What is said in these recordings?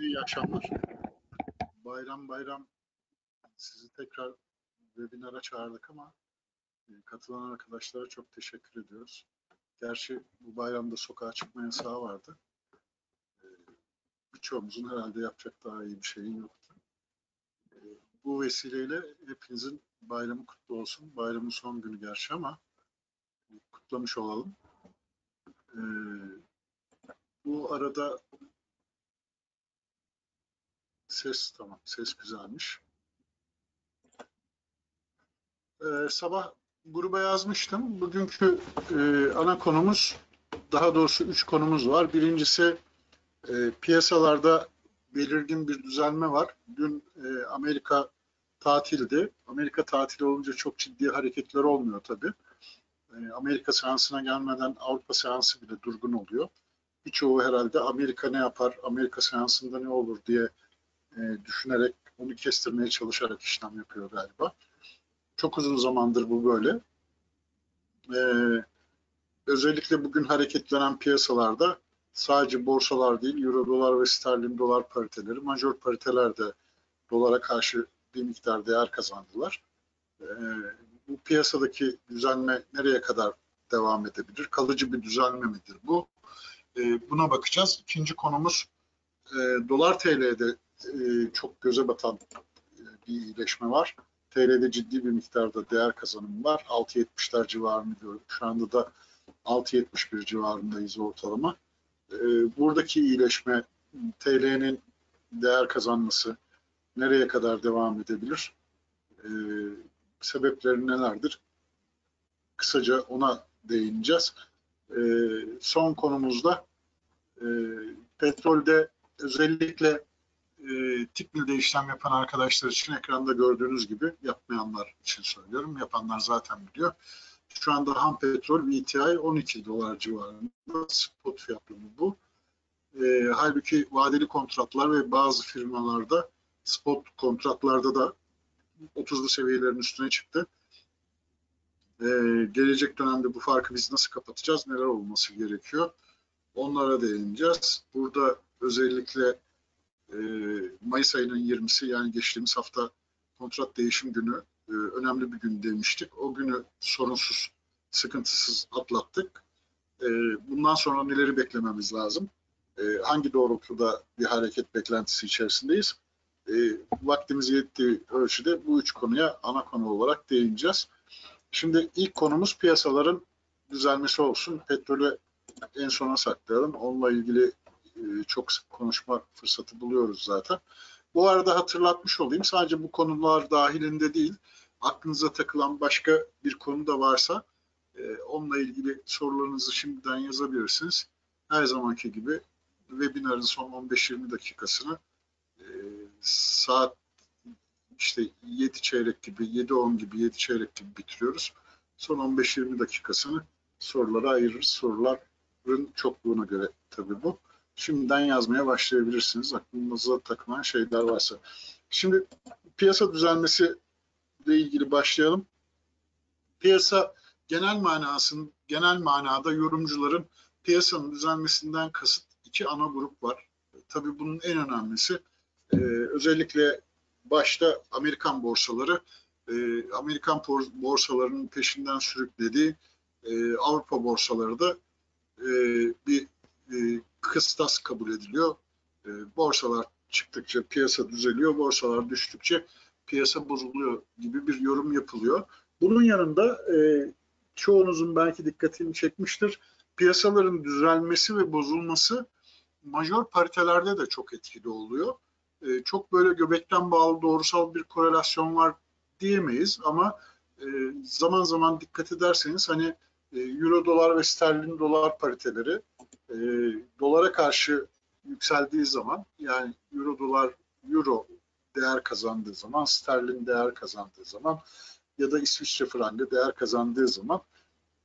İyi akşamlar. Bayram bayram sizi tekrar webinara çağırdık ama e, katılan arkadaşlara çok teşekkür ediyoruz. Gerçi bu bayramda sokağa çıkma yasağı vardı. E, Birçoğumuzun herhalde yapacak daha iyi bir şeyi yoktu. E, Bu vesileyle hepinizin bayramı kutlu olsun. Bayramın son günü gerçi ama kutlamış olalım. Bu arada Ses tamam, ses güzelmiş. Ee, sabah gruba yazmıştım. Bugünkü e, ana konumuz, daha doğrusu üç konumuz var. Birincisi e, piyasalarda belirgin bir düzelme var. Dün e, Amerika tatildi. Amerika tatili olunca çok ciddi hareketler olmuyor tabii. E, Amerika seansına gelmeden Avrupa seansı bile durgun oluyor. Birçoğu herhalde Amerika ne yapar, Amerika seansında ne olur diye e, düşünerek, onu kestirmeye çalışarak işlem yapıyor galiba. Çok uzun zamandır bu böyle. E, özellikle bugün hareketlenen piyasalarda sadece borsalar değil, euro dolar ve sterlin dolar pariteleri, major pariteler de dolara karşı bir miktar değer kazandılar. E, bu piyasadaki düzenme nereye kadar devam edebilir? Kalıcı bir düzelme midir bu? E, buna bakacağız. İkinci konumuz e, dolar TL'de çok göze batan e, bir iyileşme var. TL'de ciddi bir miktarda değer kazanımı var. 6.70'ler civarında diyorum. Şu anda da 6.71 civarındayız ortalama. E, buradaki iyileşme TL'nin değer kazanması nereye kadar devam edebilir? E, sebepleri nelerdir? Kısaca ona değineceğiz. E, son konumuzda e, petrolde özellikle e, Tikmil'de işlem yapan arkadaşlar için ekranda gördüğünüz gibi yapmayanlar için söylüyorum. Yapanlar zaten biliyor. Şu anda ham petrol VTI 12 dolar civarında spot fiyatlı bu. E, halbuki vadeli kontratlar ve bazı firmalarda spot kontratlarda da 30'lu seviyelerin üstüne çıktı. E, gelecek dönemde bu farkı biz nasıl kapatacağız? Neler olması gerekiyor? Onlara değineceğiz. Burada özellikle e, Mayıs ayının 20'si yani geçtiğimiz hafta kontrat değişim günü e, önemli bir gün demiştik. O günü sorunsuz, sıkıntısız atlattık. E, bundan sonra neleri beklememiz lazım? E, hangi doğrultuda bir hareket beklentisi içerisindeyiz? Vaktimiz yettiği ölçüde bu üç konuya ana konu olarak değineceğiz. Şimdi ilk konumuz piyasaların düzelmesi olsun. Petrolü en sona saklayalım. Onunla ilgili çok sık konuşma fırsatı buluyoruz zaten. Bu arada hatırlatmış olayım. Sadece bu konular dahilinde değil, aklınıza takılan başka bir konu da varsa e, onunla ilgili sorularınızı şimdiden yazabilirsiniz. Her zamanki gibi webinarın son 15-20 dakikasını e, saat işte 7 çeyrek gibi, 7-10 gibi, 7 çeyrek gibi bitiriyoruz. Son 15-20 dakikasını sorulara ayırırız. Soruların çokluğuna göre tabii bu şimdiden yazmaya başlayabilirsiniz. Aklınıza takılan şeyler varsa. Şimdi piyasa düzelmesi ile ilgili başlayalım. Piyasa genel manasının genel manada yorumcuların piyasanın düzelmesinden kasıt iki ana grup var. Tabii bunun en önemlisi e, özellikle başta Amerikan borsaları e, Amerikan borsalarının peşinden sürüklediği e, Avrupa borsaları da e, bir e, kıstas kabul ediliyor. E, borsalar çıktıkça piyasa düzeliyor, borsalar düştükçe piyasa bozuluyor gibi bir yorum yapılıyor. Bunun yanında e, çoğunuzun belki dikkatini çekmiştir. Piyasaların düzelmesi ve bozulması major paritelerde de çok etkili oluyor. E, çok böyle göbekten bağlı doğrusal bir korelasyon var diyemeyiz ama e, zaman zaman dikkat ederseniz hani e, euro dolar ve sterlin dolar pariteleri e, dolara karşı yükseldiği zaman yani euro dolar euro değer kazandığı zaman sterlin değer kazandığı zaman ya da İsviçre frangı değer kazandığı zaman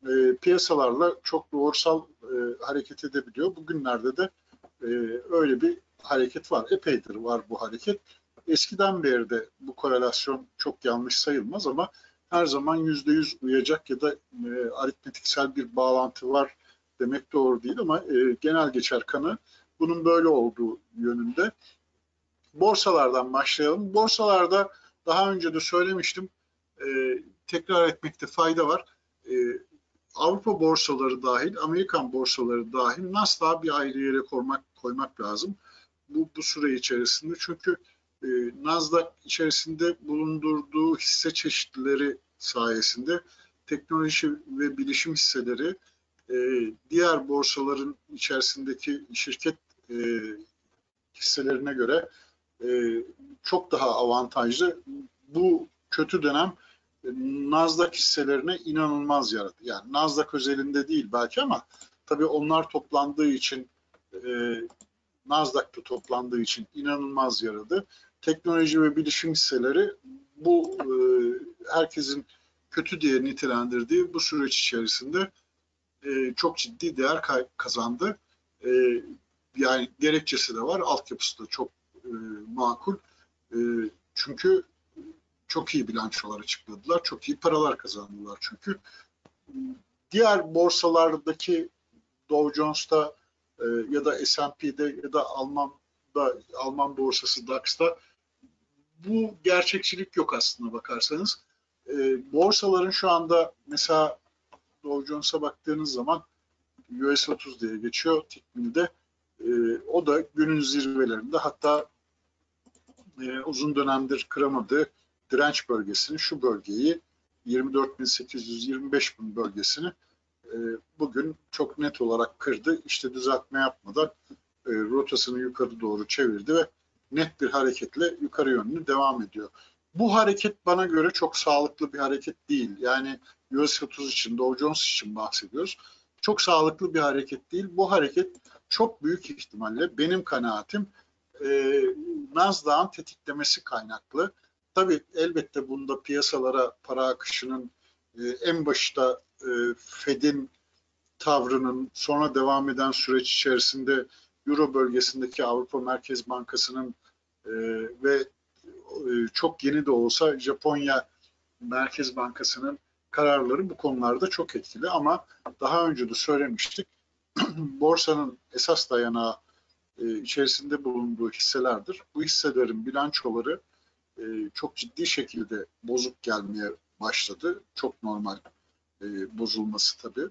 e, piyasalarla çok doğrusal e, hareket edebiliyor. Bugünlerde de e, öyle bir hareket var. Epeydir var bu hareket. Eskiden beri de bu korelasyon çok yanlış sayılmaz ama her zaman yüzde yüz uyacak ya da e, aritmetiksel bir bağlantı var demek doğru değil ama e, genel geçer kanı bunun böyle olduğu yönünde. borsalardan başlayalım. Borsalarda daha önce de söylemiştim. E, tekrar etmekte fayda var. E, Avrupa borsaları dahil, Amerikan borsaları dahil Nasdaq'ı bir ayrı yere koymak, koymak lazım. Bu, bu süre içerisinde. Çünkü e, Nasdaq içerisinde bulundurduğu hisse çeşitleri sayesinde teknoloji ve bilişim hisseleri e, diğer borsaların içerisindeki şirket e, hisselerine göre e, çok daha avantajlı. Bu kötü dönem e, Nasdaq hisselerine inanılmaz yaradı. Yani Nasdaq özelinde değil belki ama tabii onlar toplandığı için e, Nasdaq'ta toplandığı için inanılmaz yaradı. Teknoloji ve bilişim hisseleri bu e, herkesin kötü diye nitelendirdiği bu süreç içerisinde e, çok ciddi değer kazandı. E, yani gerekçesi de var, altyapısı da çok e, makul. E, çünkü çok iyi bilançolar açıkladılar, çok iyi paralar kazandılar çünkü. Diğer borsalardaki Dow Jones'ta e, ya da S&P'de ya da Alman'da Alman borsası DAX'ta bu gerçekçilik yok aslında bakarsanız. E, borsaların şu anda mesela Dow Jones'a baktığınız zaman US 30 diye geçiyor Tikmin'de. E, o da günün zirvelerinde hatta e, uzun dönemdir kıramadığı direnç bölgesini, şu bölgeyi 24.825 bin bölgesini e, bugün çok net olarak kırdı. İşte düzeltme yapmadan e, rotasını yukarı doğru çevirdi ve net bir hareketle yukarı yönlü devam ediyor. Bu hareket bana göre çok sağlıklı bir hareket değil. Yani US 30 için, Dow Jones için bahsediyoruz. Çok sağlıklı bir hareket değil. Bu hareket çok büyük ihtimalle benim kanaatim e, Nasdaq'ın tetiklemesi kaynaklı. Tabii elbette bunda piyasalara para akışının e, en başta e, Fed'in tavrının sonra devam eden süreç içerisinde Euro bölgesindeki Avrupa Merkez Bankası'nın e, ve e, çok yeni de olsa Japonya Merkez Bankası'nın kararları bu konularda çok etkili ama daha önce de söylemiştik borsanın esas dayanağı e, içerisinde bulunduğu hisselerdir. Bu hisselerin bilançoları e, çok ciddi şekilde bozuk gelmeye başladı. Çok normal e, bozulması tabii.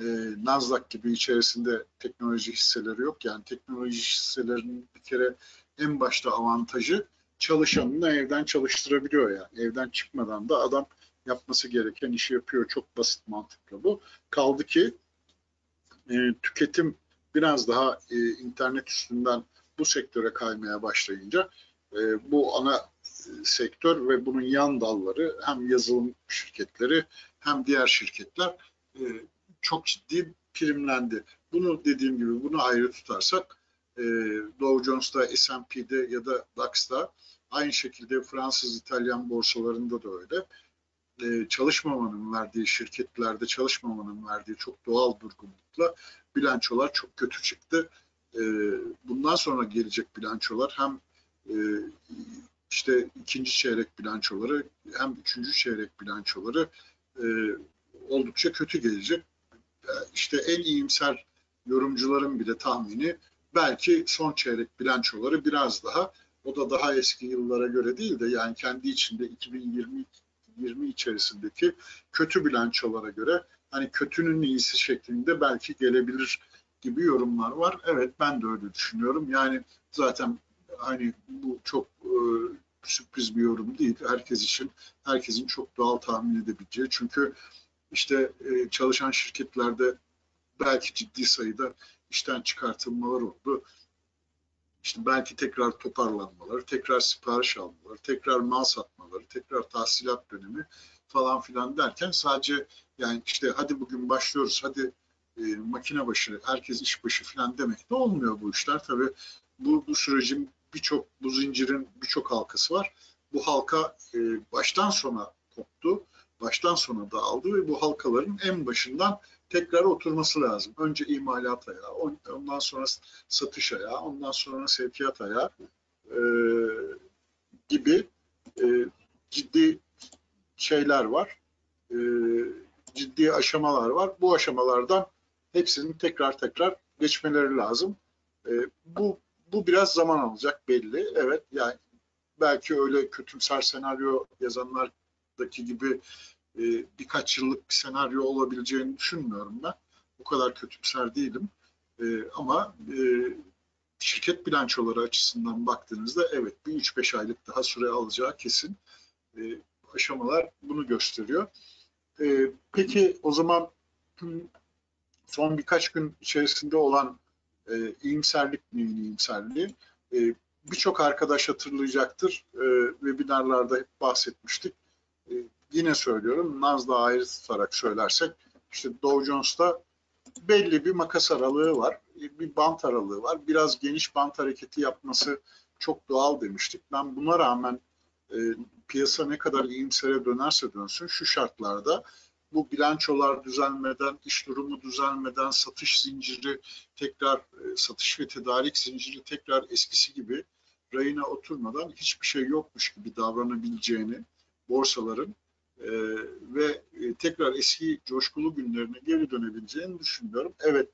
E, Nasdaq gibi içerisinde teknoloji hisseleri yok. Yani teknoloji hisselerinin bir kere en başta avantajı çalışanını evden çalıştırabiliyor yani. Evden çıkmadan da adam yapması gereken işi yapıyor. Çok basit mantıkla bu. Kaldı ki e, tüketim biraz daha e, internet üstünden bu sektöre kaymaya başlayınca e, bu ana e, sektör ve bunun yan dalları hem yazılım şirketleri hem diğer şirketler e, çok ciddi primlendi. Bunu dediğim gibi bunu ayrı tutarsak e, Dow Jones'ta, S&P'de ya da DAX'ta aynı şekilde Fransız, İtalyan borsalarında da öyle e, çalışmamanın verdiği şirketlerde çalışmamanın verdiği çok doğal durgunlukla bilançolar çok kötü çıktı. E, bundan sonra gelecek bilançolar hem e, işte ikinci çeyrek bilançoları hem üçüncü çeyrek bilançoları e, oldukça kötü gelecek. E, işte en iyimser yorumcuların bile tahmini belki son çeyrek bilançoları biraz daha o da daha eski yıllara göre değil de yani kendi içinde 2020 20 içerisindeki kötü bilançolara göre hani kötünün iyisi şeklinde belki gelebilir gibi yorumlar var. Evet ben de öyle düşünüyorum. Yani zaten hani bu çok e, sürpriz bir yorum değil. Herkes için herkesin çok doğal tahmin edebileceği. Çünkü işte e, çalışan şirketlerde belki ciddi sayıda işten çıkartılmalar oldu. İşte belki tekrar toparlanmaları, tekrar sipariş almaları, tekrar mal satmaları, tekrar tahsilat dönemi falan filan derken sadece yani işte hadi bugün başlıyoruz, hadi e, makine başı, herkes iş başı filan demek de olmuyor bu işler. Tabii bu, bu sürecin birçok, bu zincirin birçok halkası var. Bu halka e, baştan sona koptu, baştan sona dağıldı ve bu halkaların en başından tekrar oturması lazım. Önce imalat ayağı, ondan sonra satış ayağı, ondan sonra sevkiyat ayağı e, gibi e, ciddi şeyler var. E, ciddi aşamalar var. Bu aşamalardan hepsinin tekrar tekrar geçmeleri lazım. E, bu bu biraz zaman alacak belli. Evet yani belki öyle kötümser senaryo yazanlardaki gibi e, birkaç yıllık bir senaryo olabileceğini düşünmüyorum ben. Bu kadar kötümser değilim. E, ama e, şirket bilançoları açısından baktığınızda evet bir 3-5 aylık daha süre alacağı kesin. Aşamalar bunu gösteriyor. Peki o zaman son birkaç gün içerisinde olan e, iyimserlik neyin iyimserliği? E, Birçok arkadaş hatırlayacaktır. E, webinarlarda hep bahsetmiştik. Yine söylüyorum, Nasdaq'ı ayrı tutarak söylersek, işte Dow Jones'ta belli bir makas aralığı var, bir bant aralığı var. Biraz geniş bant hareketi yapması çok doğal demiştik. Ben buna rağmen e, piyasa ne kadar iyimsere dönerse dönsün şu şartlarda bu bilançolar düzelmeden, iş durumu düzelmeden, satış zinciri tekrar, e, satış ve tedarik zinciri tekrar eskisi gibi rayına oturmadan hiçbir şey yokmuş gibi davranabileceğini borsaların e, ve tekrar eski coşkulu günlerine geri dönebileceğini düşünüyorum. Evet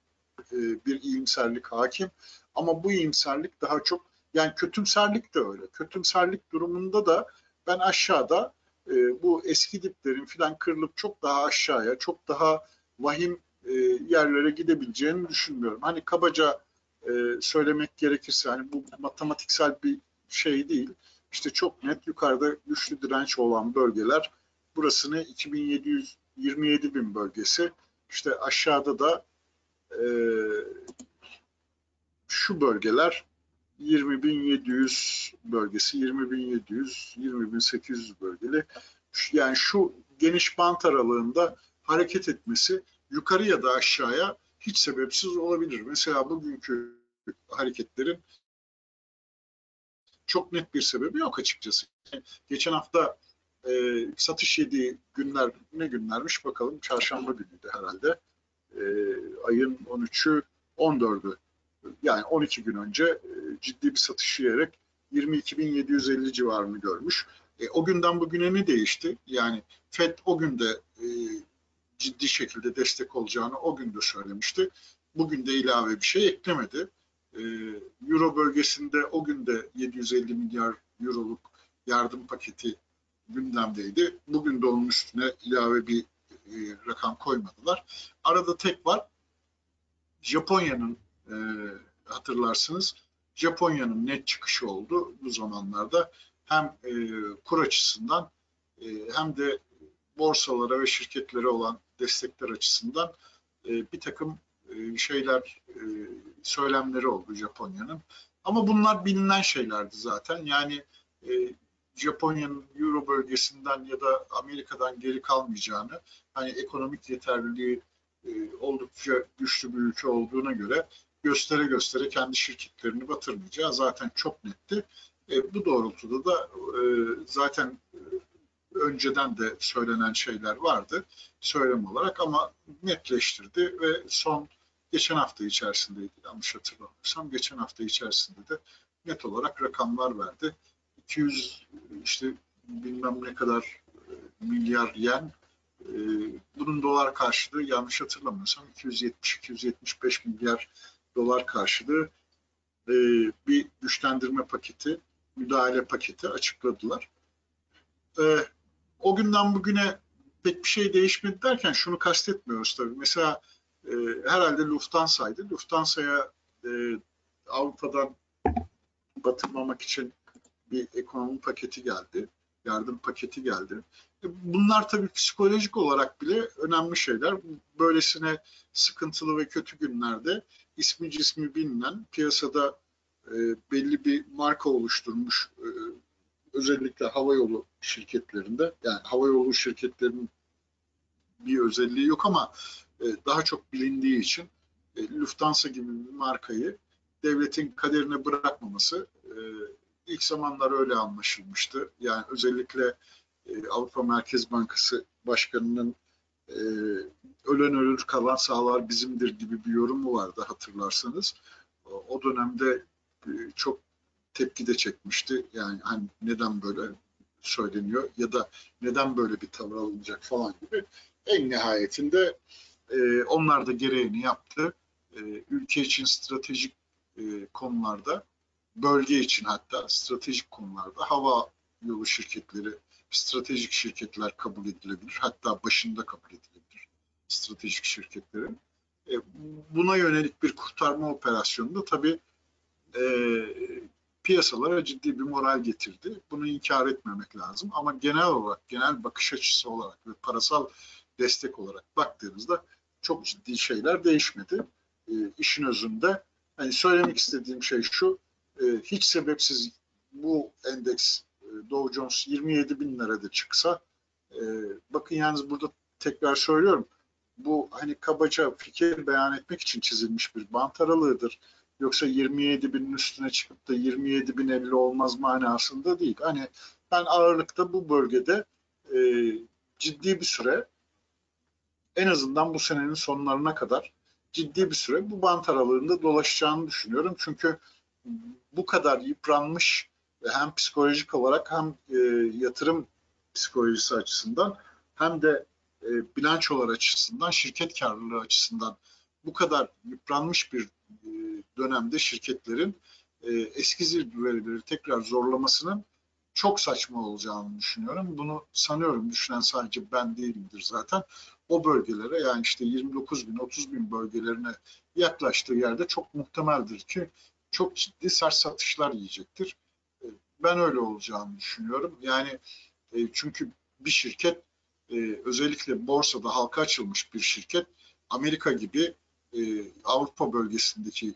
e, bir iyimserlik hakim ama bu iyimserlik daha çok yani kötümserlik de öyle. Kötümserlik durumunda da ben aşağıda e, bu eski diplerin filan kırılıp çok daha aşağıya, çok daha vahim e, yerlere gidebileceğini düşünmüyorum. Hani kabaca e, söylemek gerekirse hani bu matematiksel bir şey değil. İşte çok net yukarıda güçlü direnç olan bölgeler burasını 2727 bin bölgesi. İşte aşağıda da e, şu bölgeler 20.700 bölgesi, 20.700, 20.800 bölgeli. Yani şu geniş bant aralığında hareket etmesi yukarı ya da aşağıya hiç sebepsiz olabilir. Mesela bugünkü hareketlerin çok net bir sebebi yok açıkçası. Geçen hafta e, satış yediği günler ne günlermiş bakalım. Çarşamba günüydü herhalde. E, ayın 13'ü 14'ü yani 12 gün önce e, ciddi bir satış yiyerek 22.750 civarını görmüş. E, o günden bugüne ne değişti? Yani FED o günde e, ciddi şekilde destek olacağını o günde söylemişti. Bugün de ilave bir şey eklemedi. E, Euro bölgesinde o günde 750 milyar euroluk yardım paketi gündemdeydi. Bugün de onun üstüne ilave bir e, rakam koymadılar. Arada tek var. Japonya'nın e, hatırlarsınız Japonya'nın net çıkışı oldu bu zamanlarda. Hem e, kur açısından e, hem de borsalara ve şirketlere olan destekler açısından e, bir takım e, şeyler, e, söylemleri oldu Japonya'nın. Ama bunlar bilinen şeylerdi zaten. Yani e, Japonya'nın Euro bölgesinden ya da Amerika'dan geri kalmayacağını, hani ekonomik yeterliliği e, oldukça güçlü bir ülke olduğuna göre göstere göstere kendi şirketlerini batırmayacağı zaten çok netti. E, bu doğrultuda da e, zaten e, önceden de söylenen şeyler vardı söylem olarak ama netleştirdi ve son geçen hafta içerisindeydi yanlış hatırlamıyorsam geçen hafta içerisinde de net olarak rakamlar verdi. 200 işte bilmem ne kadar e, milyar yen e, bunun dolar karşılığı yanlış hatırlamıyorsam 270-275 milyar dolar karşılığı e, bir güçlendirme paketi, müdahale paketi açıkladılar. O günden bugüne pek bir şey değişmedi derken şunu kastetmiyoruz tabii. Mesela herhalde Lufthansa'ydı. Lufthansa'ya Avrupa'dan batırmamak için bir ekonomi paketi geldi. Yardım paketi geldi. E, bunlar tabii psikolojik olarak bile önemli şeyler. Böylesine sıkıntılı ve kötü günlerde ismi cismi bilinen piyasada e, belli bir marka oluşturmuş e, özellikle havayolu şirketlerinde yani havayolu şirketlerinin bir özelliği yok ama e, daha çok bilindiği için Lufthansa gibi bir markayı devletin kaderine bırakmaması ilk zamanlar öyle anlaşılmıştı. Yani özellikle e, Avrupa Merkez Bankası Başkanı'nın e, ölen ölür kalan sağlar bizimdir gibi bir yorumu vardı hatırlarsanız. O dönemde e, çok tepki de çekmişti. Yani hani neden böyle söyleniyor ya da neden böyle bir tavır alınacak falan gibi. En nihayetinde e, onlar da gereğini yaptı. E, ülke için stratejik e, konularda bölge için hatta stratejik konularda hava yolu şirketleri, stratejik şirketler kabul edilebilir. Hatta başında kabul edilebilir stratejik şirketlerin. E, buna yönelik bir kurtarma operasyonunda tabii e, piyasalara ciddi bir moral getirdi. Bunu inkar etmemek lazım. Ama genel olarak, genel bakış açısı olarak ve parasal destek olarak baktığınızda çok ciddi şeyler değişmedi. E, işin özünde hani söylemek istediğim şey şu, e, hiç sebepsiz bu endeks e, Dow Jones 27 bin lirada çıksa, e, bakın yalnız burada tekrar söylüyorum, bu hani kabaca fikir beyan etmek için çizilmiş bir bant aralığıdır. Yoksa 27 binin üstüne çıkıp da 27 bin 50 olmaz manasında değil. Hani ben ağırlıkta bu bölgede e, ciddi bir süre en azından bu senenin sonlarına kadar ciddi bir süre bu bant aralığında dolaşacağını düşünüyorum. Çünkü bu kadar yıpranmış hem psikolojik olarak hem e, yatırım psikolojisi açısından hem de e, bilançolar açısından, şirket karlılığı açısından bu kadar yıpranmış bir e, dönemde şirketlerin e, eski zirveleri tekrar zorlamasının çok saçma olacağını düşünüyorum. Bunu sanıyorum düşünen sadece ben değilimdir zaten. O bölgelere yani işte 29 bin, 30 bin bölgelerine yaklaştığı yerde çok muhtemeldir ki çok ciddi sert satışlar yiyecektir. E, ben öyle olacağını düşünüyorum. Yani e, çünkü bir şirket e, özellikle borsada halka açılmış bir şirket Amerika gibi Avrupa bölgesindeki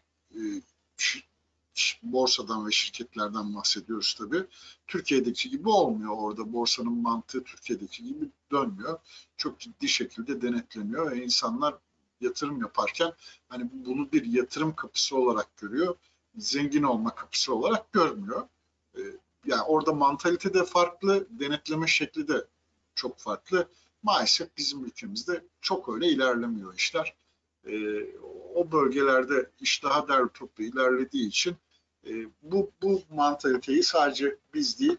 borsadan ve şirketlerden bahsediyoruz tabii. Türkiye'deki gibi olmuyor orada. Borsanın mantığı Türkiye'deki gibi dönmüyor. Çok ciddi şekilde denetleniyor ve insanlar yatırım yaparken hani bunu bir yatırım kapısı olarak görüyor. Zengin olma kapısı olarak görmüyor. Ee, yani orada mantalite de farklı, denetleme şekli de çok farklı. Maalesef bizim ülkemizde çok öyle ilerlemiyor işler. Ee, o bölgelerde iş daha derli toplu ilerlediği için e, bu, bu mantaliteyi sadece biz değil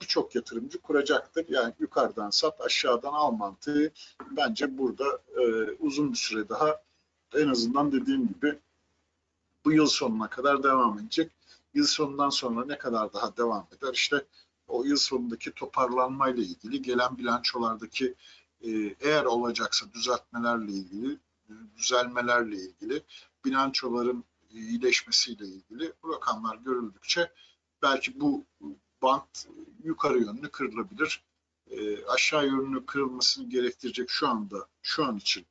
birçok yatırımcı kuracaktır. Yani yukarıdan sat aşağıdan al mantığı bence burada e, uzun bir süre daha en azından dediğim gibi bu yıl sonuna kadar devam edecek. Yıl sonundan sonra ne kadar daha devam eder? İşte o yıl sonundaki toparlanmayla ilgili, gelen bilançolardaki e, eğer olacaksa düzeltmelerle ilgili, düzelmelerle ilgili, bilançoların iyileşmesiyle ilgili bu rakamlar görüldükçe belki bu bant yukarı yönlü kırılabilir. E, aşağı yönlü kırılmasını gerektirecek şu anda, şu an için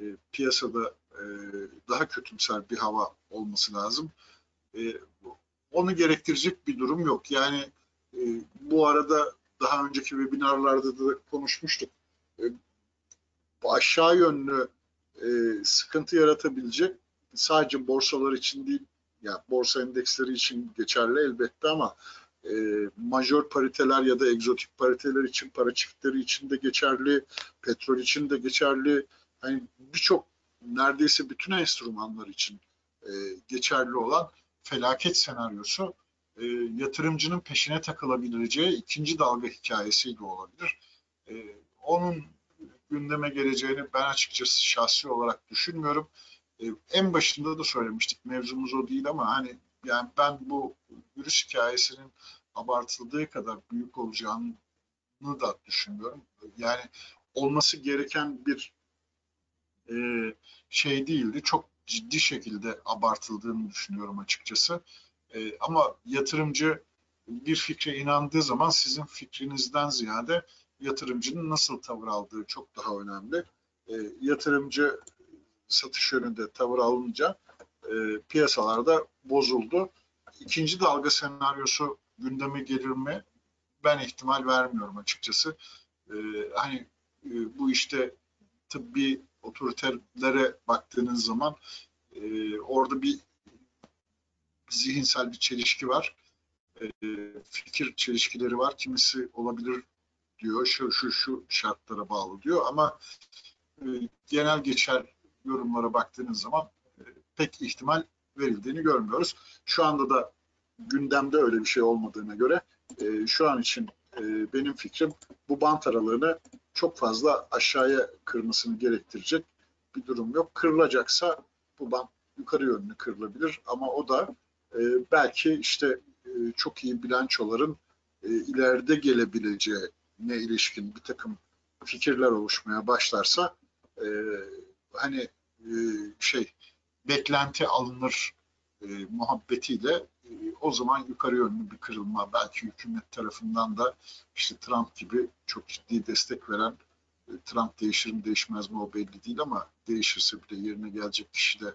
e, piyasada e, daha kötümser bir hava olması lazım. E, onu gerektirecek bir durum yok. Yani e, bu arada daha önceki webinarlarda da konuşmuştuk. Bu aşağı yönlü e, sıkıntı yaratabilecek sadece borsalar için değil, yani borsa endeksleri için geçerli elbette ama e, majör pariteler ya da egzotik pariteler için, para çiftleri için de geçerli, petrol için de geçerli. Hani birçok neredeyse bütün enstrümanlar için e, geçerli olan felaket senaryosu e, yatırımcının peşine takılabileceği ikinci dalga hikayesiyle olabilir. E, onun gündeme geleceğini ben açıkçası şahsi olarak düşünmüyorum. E, en başında da söylemiştik mevzumuz o değil ama hani yani ben bu virüs hikayesinin abartıldığı kadar büyük olacağını da düşünmüyorum. Yani olması gereken bir e, şey değildi. Çok ciddi şekilde abartıldığını düşünüyorum açıkçası. E, ama yatırımcı bir fikre inandığı zaman sizin fikrinizden ziyade yatırımcının nasıl tavır aldığı çok daha önemli. E, yatırımcı satış yönünde tavır alınca piyasalarda bozuldu. İkinci dalga senaryosu gündeme gelir mi? Ben ihtimal vermiyorum açıkçası. E, hani e, bu işte tıbbi otoritelere baktığınız zaman e, orada bir zihinsel bir çelişki var. E, fikir çelişkileri var. Kimisi olabilir diyor. Şu şu şu şartlara bağlı diyor ama e, genel geçer yorumlara baktığınız zaman e, pek ihtimal verildiğini görmüyoruz. Şu anda da gündemde öyle bir şey olmadığına göre e, şu an için e, benim fikrim bu bant aralığını çok fazla aşağıya kırmasını gerektirecek bir durum yok. Kırılacaksa bu bant yukarı yönlü kırılabilir ama o da e, belki işte e, çok iyi bilançoların e, ileride gelebileceğine ilişkin bir takım fikirler oluşmaya başlarsa e, hani e, şey beklenti alınır e, muhabbetiyle o zaman yukarı yönlü bir kırılma belki hükümet tarafından da işte Trump gibi çok ciddi destek veren e, Trump değişir mi değişmez mi o belli değil ama değişirse bile yerine gelecek kişi de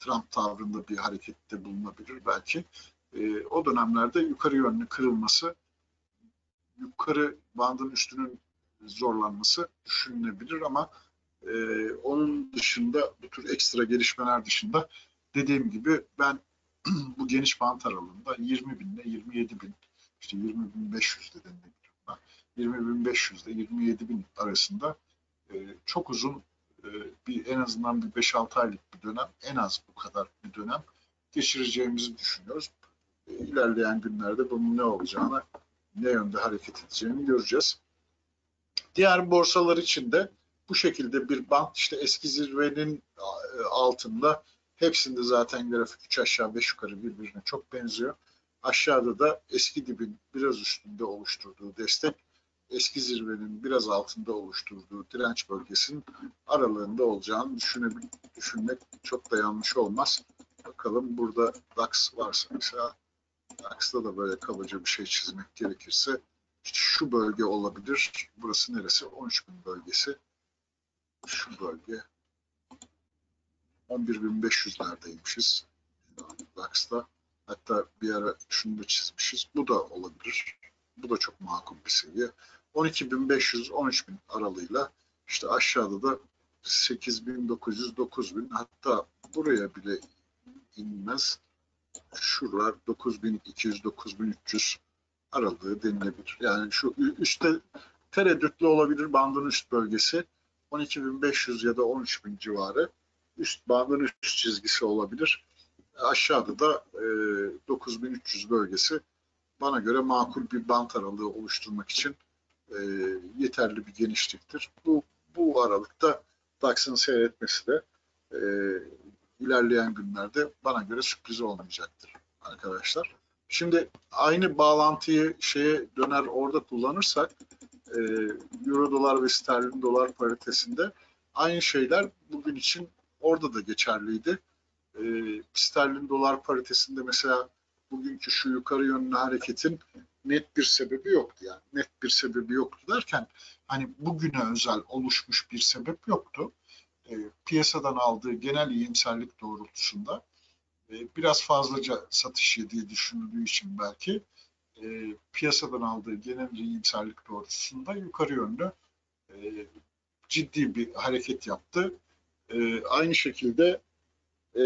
Trump tavrında bir harekette bulunabilir belki. E, o dönemlerde yukarı yönlü kırılması yukarı bandın üstünün zorlanması düşünülebilir ama e, onun dışında bu tür ekstra gelişmeler dışında dediğim gibi ben bu geniş bant aralığında 20 bin ile 27 bin işte 20 bin 500 de denilebilir. 20 bin 500 ile 27 bin arasında e, çok uzun e, bir en azından bir 5-6 aylık bir dönem en az bu kadar bir dönem geçireceğimizi düşünüyoruz. E, ilerleyen günlerde bunun ne olacağını ne yönde hareket edeceğini göreceğiz. Diğer borsalar için de bu şekilde bir bant işte eski zirvenin e, altında hepsinde zaten grafik 3 aşağı 5 yukarı birbirine çok benziyor. Aşağıda da eski dibin biraz üstünde oluşturduğu destek eski zirvenin biraz altında oluşturduğu direnç bölgesinin aralığında olacağını düşünmek çok da yanlış olmaz. Bakalım burada DAX varsa mesela DAX'ta da böyle kabaca bir şey çizmek gerekirse işte şu bölge olabilir. Burası neresi? 13.000 bölgesi. Şu bölge. 11.500'lerdeymişiz. DAX'ta. Hatta bir ara şunu da çizmişiz. Bu da olabilir. Bu da çok makul bir seviye. 12.500-13.000 aralığıyla işte aşağıda da 8.900, 9.000 hatta buraya bile inmez. Şuralar 9.200, 9.300 aralığı denilebilir. Yani şu üstte tereddütlü olabilir bandın üst bölgesi 12.500 ya da 13.000 civarı üst bandın üst çizgisi olabilir. Aşağıda da e, 9300 bölgesi bana göre makul bir bant aralığı oluşturmak için e, yeterli bir genişliktir. Bu bu aralıkta DAX'ın seyretmesi de e, ilerleyen günlerde bana göre sürpriz olmayacaktır arkadaşlar. Şimdi aynı bağlantıyı şeye döner orada kullanırsak e, Euro dolar ve sterlin dolar paritesinde aynı şeyler bugün için orada da geçerliydi. E, sterlin dolar paritesinde mesela bugünkü şu yukarı yönlü hareketin net bir sebebi yoktu yani. Net bir sebebi yoktu derken hani bugüne özel oluşmuş bir sebep yoktu. E, piyasadan aldığı genel iyimserlik doğrultusunda e, biraz fazlaca satış yediği düşünüldüğü için belki e, piyasadan aldığı genel iyimserlik doğrultusunda yukarı yönlü e, ciddi bir hareket yaptı. E, aynı şekilde e,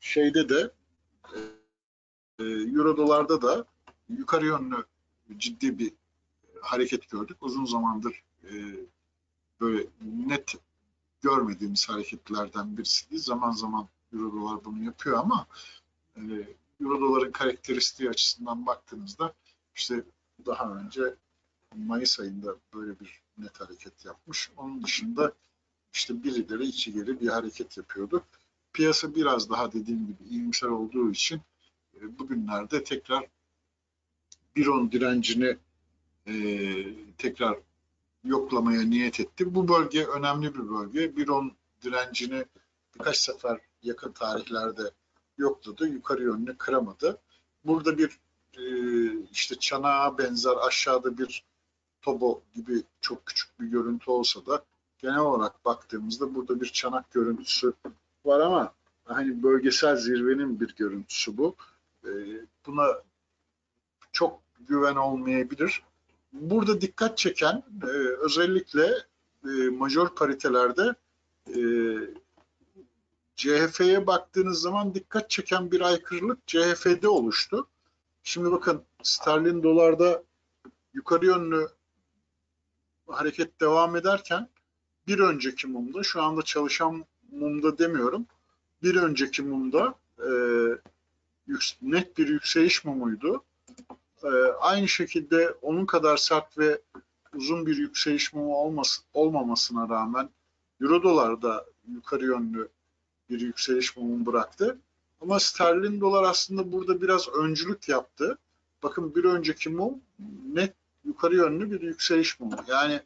şeyde de e, e Euro dolarda da yukarı yönlü ciddi bir hareket gördük. Uzun zamandır e, böyle net görmediğimiz hareketlerden birisiydi. Zaman zaman Euro dolar bunu yapıyor ama e, Euro doların karakteristiği açısından baktığınızda işte daha önce Mayıs ayında böyle bir net hareket yapmış. Onun dışında işte bir ileri iki geri bir hareket yapıyordu. Piyasa biraz daha dediğim gibi iyimser olduğu için e, bugünlerde tekrar 1.10 direncini e, tekrar yoklamaya niyet etti. Bu bölge önemli bir bölge. 1.10 direncini birkaç sefer yakın tarihlerde yokladı. Yukarı yönlü kıramadı. Burada bir e, işte çanağa benzer aşağıda bir tobo gibi çok küçük bir görüntü olsa da genel olarak baktığımızda burada bir çanak görüntüsü var ama hani bölgesel zirvenin bir görüntüsü bu. E, buna çok güven olmayabilir. Burada dikkat çeken e, özellikle e, major paritelerde e, CHF'ye baktığınız zaman dikkat çeken bir aykırılık CHF'de oluştu. Şimdi bakın sterlin dolarda yukarı yönlü hareket devam ederken bir önceki mumda şu anda çalışan mumda demiyorum bir önceki mumda e, net bir yükseliş mumuydu. E, aynı şekilde onun kadar sert ve uzun bir yükseliş mumu olması, olmamasına rağmen Euro dolarda yukarı yönlü bir yükseliş mumu bıraktı. Ama sterlin dolar aslında burada biraz öncülük yaptı. Bakın bir önceki mum net yukarı yönlü bir yükseliş mumu. Yani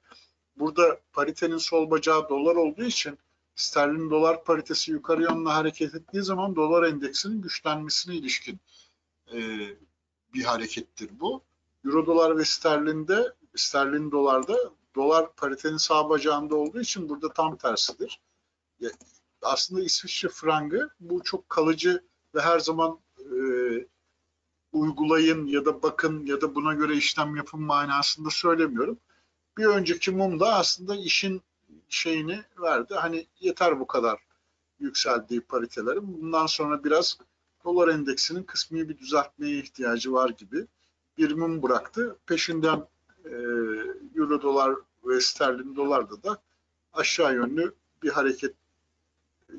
burada paritenin sol bacağı dolar olduğu için sterlin dolar paritesi yukarı yönlü hareket ettiği zaman dolar endeksinin güçlenmesine ilişkin e, bir harekettir bu. Euro dolar ve sterlinde, sterlin dolarda dolar paritenin sağ bacağında olduğu için burada tam tersidir. Aslında İsviçre frangı bu çok kalıcı ve her zaman e, uygulayın ya da bakın ya da buna göre işlem yapın manasında söylemiyorum. Bir önceki mum da aslında işin şeyini verdi. Hani yeter bu kadar yükseldiği paritelerin. Bundan sonra biraz dolar endeksinin kısmi bir düzeltmeye ihtiyacı var gibi bir mum bıraktı. Peşinden e, euro dolar ve sterlin dolarda da aşağı yönlü bir hareket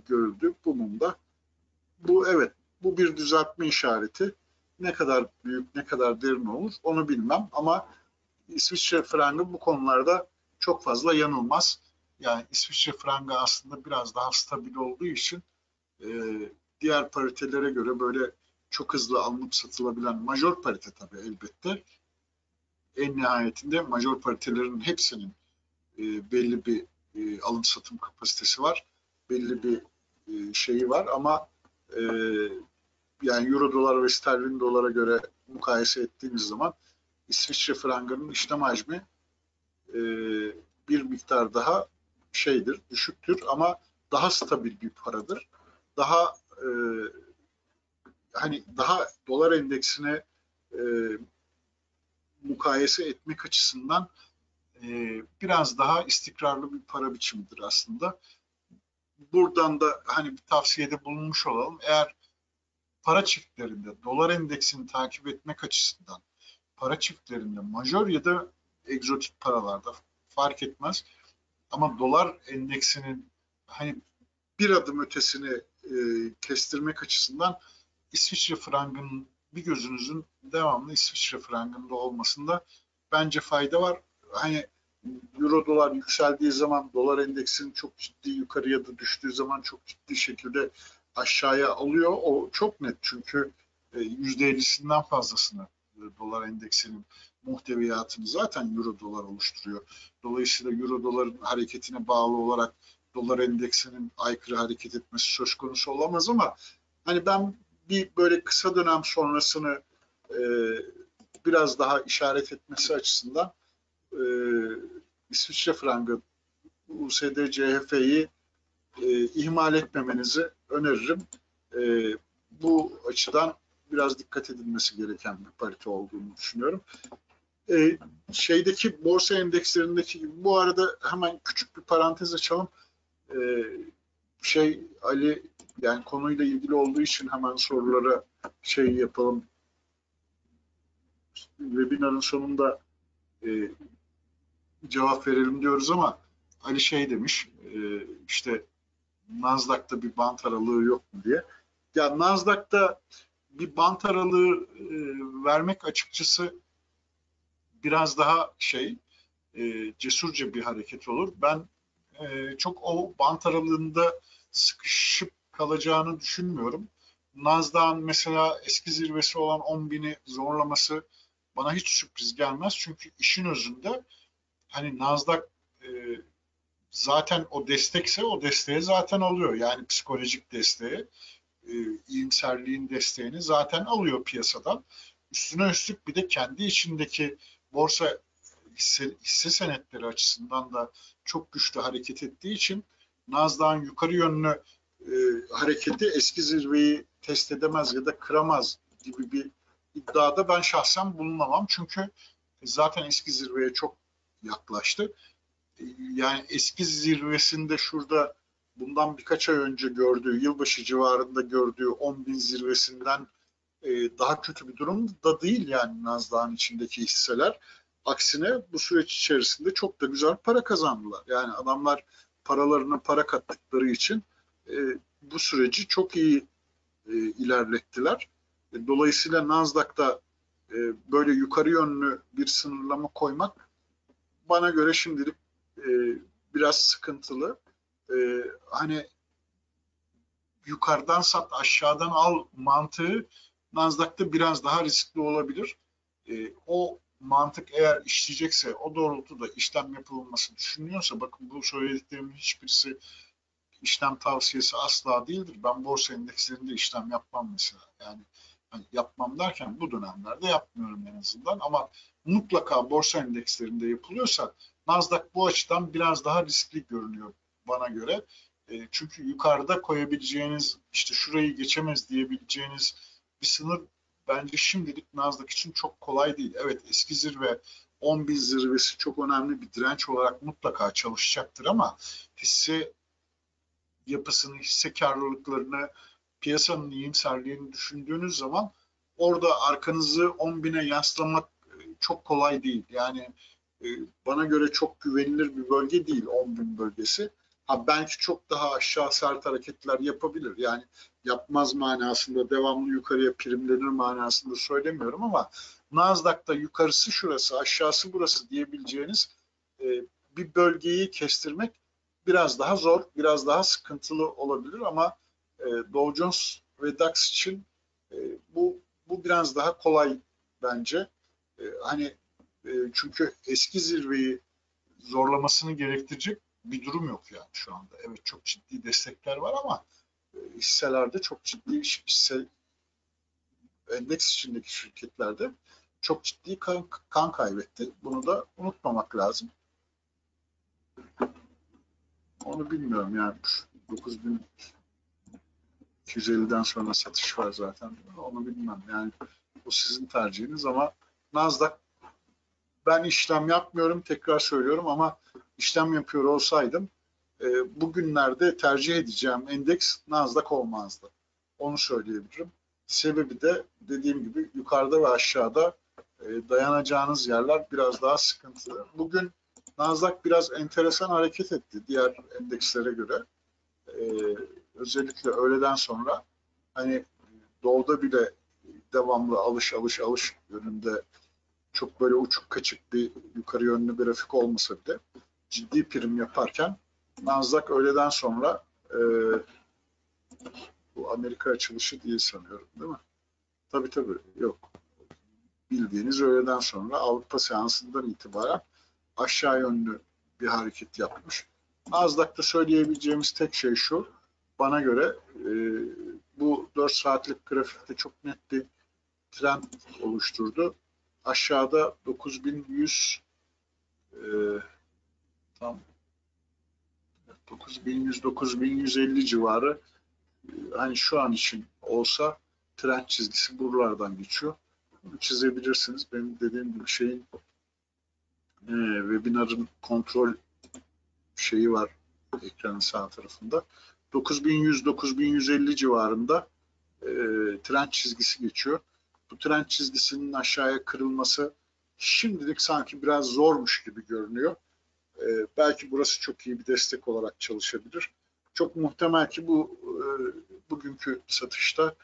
görüldü bu mumda. Bu evet bu bir düzeltme işareti. Ne kadar büyük, ne kadar derin olur onu bilmem ama İsviçre frangı bu konularda çok fazla yanılmaz. Yani İsviçre frangı aslında biraz daha stabil olduğu için e, diğer paritelere göre böyle çok hızlı alınıp satılabilen major parite tabii elbette. En nihayetinde major paritelerin hepsinin e, belli bir e, alım satım kapasitesi var. Belli bir e, şeyi var ama e, yani euro dolar ve sterlin dolara göre mukayese ettiğimiz zaman İsviçre frangının işlem hacmi e, bir miktar daha şeydir, düşüktür ama daha stabil bir paradır. Daha e, hani daha dolar endeksine e, mukayese etmek açısından e, biraz daha istikrarlı bir para biçimidir aslında. Buradan da hani bir tavsiyede bulunmuş olalım. Eğer para çiftlerinde dolar endeksini takip etmek açısından para çiftlerinde majör ya da egzotik paralarda fark etmez. Ama dolar endeksinin hani bir adım ötesini e, kestirmek açısından İsviçre frangının bir gözünüzün devamlı İsviçre frangında olmasında bence fayda var. Hani euro dolar yükseldiği zaman dolar endeksinin çok ciddi yukarıya da düştüğü zaman çok ciddi şekilde aşağıya alıyor. O çok net çünkü %50'sinden e, fazlasını dolar endeksinin muhteviyatını zaten euro dolar oluşturuyor. Dolayısıyla euro doların hareketine bağlı olarak dolar endeksinin aykırı hareket etmesi söz konusu olamaz ama hani ben bir böyle kısa dönem sonrasını e, biraz daha işaret etmesi açısından e, İsviçre frangı USD CHF'yi e, ihmal etmemenizi öneririm. E, bu açıdan biraz dikkat edilmesi gereken bir parite olduğunu düşünüyorum. E, şeydeki borsa endekslerindeki gibi bu arada hemen küçük bir parantez açalım. E, şey Ali yani konuyla ilgili olduğu için hemen sorulara şey yapalım. Webinarın sonunda e, cevap verelim diyoruz ama Ali şey demiş e, işte Nasdaq'ta bir bant aralığı yok mu diye. Ya Nasdaq'ta bir bant aralığı e, vermek açıkçası biraz daha şey e, cesurca bir hareket olur. Ben e, çok o bant aralığında sıkışıp kalacağını düşünmüyorum. Nasdaq'ın mesela eski zirvesi olan 10 bini zorlaması bana hiç sürpriz gelmez. Çünkü işin özünde hani Nasdaq e, zaten o destekse o desteği zaten alıyor. Yani psikolojik desteği, e, iyimserliğin desteğini zaten alıyor piyasadan. Üstüne üstlük bir de kendi içindeki borsa hisse, hisse senetleri açısından da çok güçlü hareket ettiği için Nasdaq'ın yukarı yönlü e, hareketi eski zirveyi test edemez ya da kıramaz gibi bir iddiada ben şahsen bulunamam. Çünkü zaten eski zirveye çok yaklaştı. E, yani eski zirvesinde şurada bundan birkaç ay önce gördüğü, yılbaşı civarında gördüğü 10 bin zirvesinden e, daha kötü bir durum da değil yani Nasdaq'ın içindeki hisseler. Aksine bu süreç içerisinde çok da güzel para kazandılar. Yani adamlar paralarına para kattıkları için e, bu süreci çok iyi e, ilerlettiler. Dolayısıyla Nasdaq'ta böyle yukarı yönlü bir sınırlama koymak bana göre şimdilik biraz sıkıntılı. E, hani yukarıdan sat aşağıdan al mantığı Nasdaq'ta biraz daha riskli olabilir. E, o mantık eğer işleyecekse o doğrultuda işlem yapılması düşünülüyorsa bakın bu söylediklerimin hiçbirisi işlem tavsiyesi asla değildir. Ben borsa endekslerinde işlem yapmam mesela. Yani hani yapmam derken bu dönemlerde yapmıyorum en azından ama mutlaka borsa endekslerinde yapılıyorsa Nasdaq bu açıdan biraz daha riskli görünüyor bana göre. E, çünkü yukarıda koyabileceğiniz işte şurayı geçemez diyebileceğiniz bir sınır bence şimdilik Nasdaq için çok kolay değil. Evet eski zirve 10 bin zirvesi çok önemli bir direnç olarak mutlaka çalışacaktır ama hisse yapısını, hisse karlılıklarını, piyasanın iyimserliğini düşündüğünüz zaman orada arkanızı 10 bine yaslamak e, çok kolay değil. Yani e, bana göre çok güvenilir bir bölge değil 10 bin bölgesi. Ha belki çok daha aşağı sert hareketler yapabilir. Yani yapmaz manasında devamlı yukarıya primlenir manasında söylemiyorum ama Nasdaq'ta yukarısı şurası, aşağısı burası diyebileceğiniz e, bir bölgeyi kestirmek biraz daha zor, biraz daha sıkıntılı olabilir ama e, Dow Jones ve DAX için e, bu bu biraz daha kolay bence. E, hani e, çünkü eski zirveyi zorlamasını gerektirecek bir durum yok yani şu anda. Evet çok ciddi destekler var ama e, hisselerde çok ciddi hisse endeks içindeki şirketlerde çok ciddi kan, kan kaybetti. Bunu da unutmamak lazım. Onu bilmiyorum yani 9250'den sonra satış var zaten. Onu bilmem yani bu sizin tercihiniz ama Nasdaq ben işlem yapmıyorum tekrar söylüyorum ama işlem yapıyor olsaydım e, bugünlerde tercih edeceğim endeks Nasdaq olmazdı. Onu söyleyebilirim. Sebebi de dediğim gibi yukarıda ve aşağıda e, dayanacağınız yerler biraz daha sıkıntılı. Bugün Nasdaq biraz enteresan hareket etti diğer endekslere göre. E, özellikle öğleden sonra hani doğuda bile devamlı alış alış alış yönünde çok böyle uçuk kaçık bir yukarı yönlü grafik olmasa bile ciddi prim yaparken Nasdaq öğleden sonra e, bu Amerika açılışı değil sanıyorum değil mi? Tabii tabii yok. Bildiğiniz öğleden sonra Avrupa seansından itibaren aşağı yönlü bir hareket yapmış. Nasdaq'ta söyleyebileceğimiz tek şey şu. Bana göre e, bu 4 saatlik grafikte çok net bir trend oluşturdu. Aşağıda 9100 e, tam 9100 9150 civarı e, hani şu an için olsa trend çizgisi buralardan geçiyor. Bunu çizebilirsiniz. Benim dediğim gibi şeyin e, webinarın kontrol şeyi var ekranın sağ tarafında. 9100-9150 civarında e, trend çizgisi geçiyor. Bu trend çizgisinin aşağıya kırılması şimdilik sanki biraz zormuş gibi görünüyor. E, belki burası çok iyi bir destek olarak çalışabilir. Çok muhtemel ki bu e, bugünkü satışta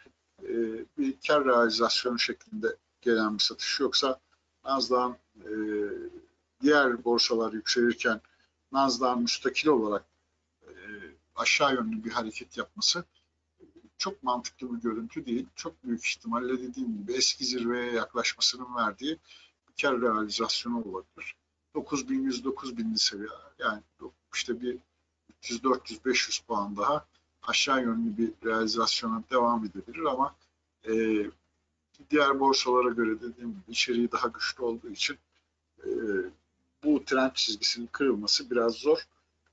e, bir kar realizasyonu şeklinde gelen bir satış yoksa Nasdaq'ın e, diğer borsalar yükselirken Nasdaq'ın müstakil olarak e, aşağı yönlü bir hareket yapması çok mantıklı bir görüntü değil. Çok büyük ihtimalle dediğim gibi eski zirveye yaklaşmasının verdiği bir kar realizasyonu olabilir. 9100 9000'li seviye yani işte bir 300 400 500 puan daha aşağı yönlü bir realizasyona devam edebilir ama e, diğer borsalara göre dediğim gibi içeriği daha güçlü olduğu için e, bu trend çizgisinin kırılması biraz zor.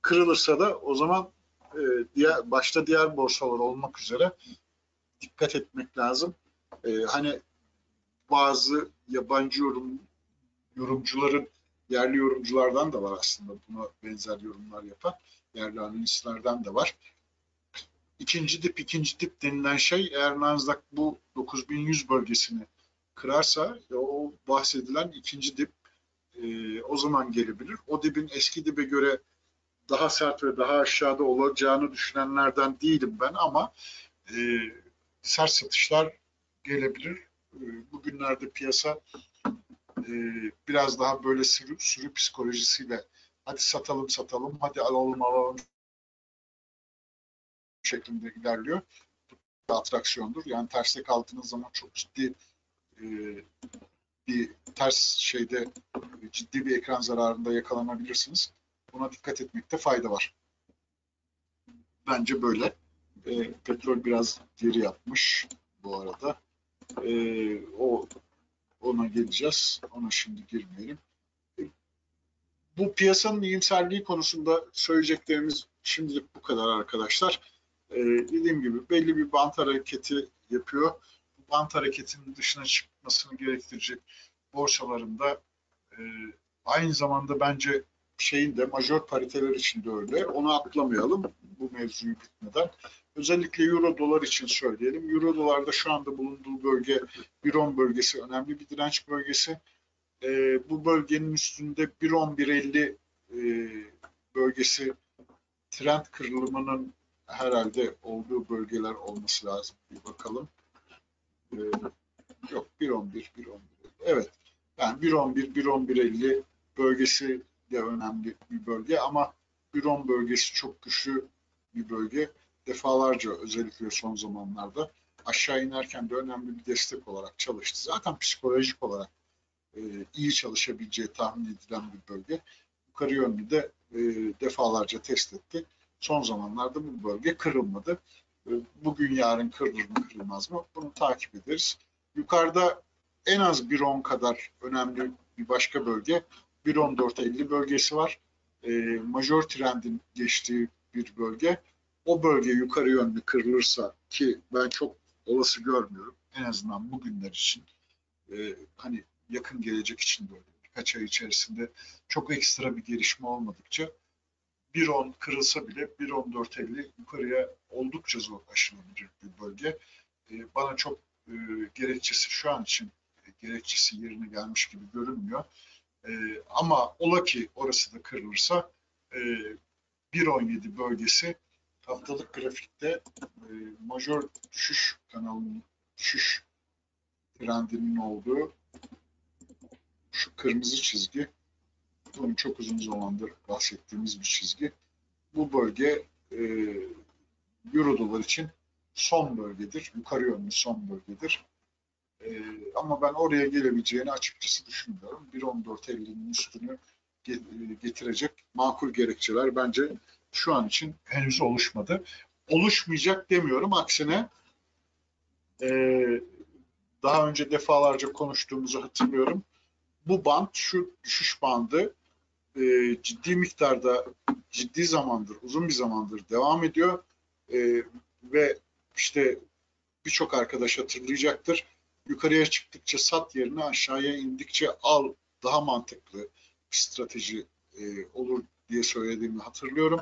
Kırılırsa da o zaman e, diğer başta diğer borsalar olmak üzere dikkat etmek lazım. E, hani bazı yabancı yorum yorumcuların yerli yorumculardan da var aslında buna benzer yorumlar yapan yerli analistlerden de var. İkinci dip, ikinci dip denilen şey eğer Nasdaq bu 9100 bölgesini kırarsa o bahsedilen ikinci dip e, o zaman gelebilir. O dibin eski dibe göre daha sert ve daha aşağıda olacağını düşünenlerden değilim ben ama e, sert satışlar gelebilir. E, bugünlerde piyasa e, biraz daha böyle sürü, sürü psikolojisiyle hadi satalım satalım, hadi alalım alalım şeklinde ilerliyor. Bir atraksiyondur. Yani terslik aldığınız zaman çok ciddi e, bir ters şeyde ciddi bir ekran zararında yakalanabilirsiniz. Buna dikkat etmekte fayda var. Bence böyle. E, petrol biraz geri yapmış bu arada. E, o ona geleceğiz. Ona şimdi girmeyelim. E, bu piyasanın iyimserliği konusunda söyleyeceklerimiz şimdilik bu kadar arkadaşlar. E, dediğim gibi belli bir bant hareketi yapıyor. Bu bant hareketinin dışına çıkmasını gerektirecek borsalarında e, aynı zamanda bence şeyin de majör pariteler için de öyle. Onu atlamayalım bu mevzuyu bitmeden. Özellikle euro dolar için söyleyelim. Euro dolarda şu anda bulunduğu bölge 1.10 bölgesi önemli bir direnç bölgesi. E, bu bölgenin üstünde 1.10-1.50 e, bölgesi trend kırılımının herhalde olduğu bölgeler olması lazım. Bir bakalım. E, yok 1.11, 1.11. Evet. Yani 1.11, 1.11.50 bölgesi de önemli bir bölge ama 1.10 bölgesi çok güçlü bir bölge. Defalarca özellikle son zamanlarda aşağı inerken de önemli bir destek olarak çalıştı. Zaten psikolojik olarak e, iyi çalışabileceği tahmin edilen bir bölge. Yukarı yönlü de e, defalarca test etti. Son zamanlarda bu bölge kırılmadı. E, bugün yarın kırılır mı kırılmaz mı bunu takip ederiz. Yukarıda en az 1.10 kadar önemli bir başka bölge 1.14.50 bölgesi var. E, majör trendin geçtiği bir bölge. O bölge yukarı yönlü kırılırsa ki ben çok olası görmüyorum. En azından bugünler için. E, hani yakın gelecek için de. Birkaç ay içerisinde çok ekstra bir gelişme olmadıkça 1.10 kırılsa bile 1.14.50 yukarıya oldukça zor aşılabilir bir bölge. E, bana çok e, gerekçesi şu an için e, gerekçesi yerine gelmiş gibi görünmüyor. E, ama ola ki orası da kırılırsa e, 1.17 bölgesi haftalık grafikte e, majör düşüş kanalının düşüş trendinin olduğu şu kırmızı çizgi bunun çok uzun zamandır bahsettiğimiz bir çizgi. Bu bölge e, Euro dolar için son bölgedir. Yukarı yönlü son bölgedir. E, ama ben oraya gelebileceğini açıkçası düşünmüyorum. 1.14.50'nin üstünü getirecek makul gerekçeler bence şu an için henüz oluşmadı. Oluşmayacak demiyorum. Aksine e, daha önce defalarca konuştuğumuzu hatırlıyorum. Bu band, şu düşüş bandı e, ciddi miktarda, ciddi zamandır, uzun bir zamandır devam ediyor. E, ve işte birçok arkadaş hatırlayacaktır. Yukarıya çıktıkça sat yerine aşağıya indikçe al daha mantıklı bir strateji e, olur diye söylediğimi hatırlıyorum.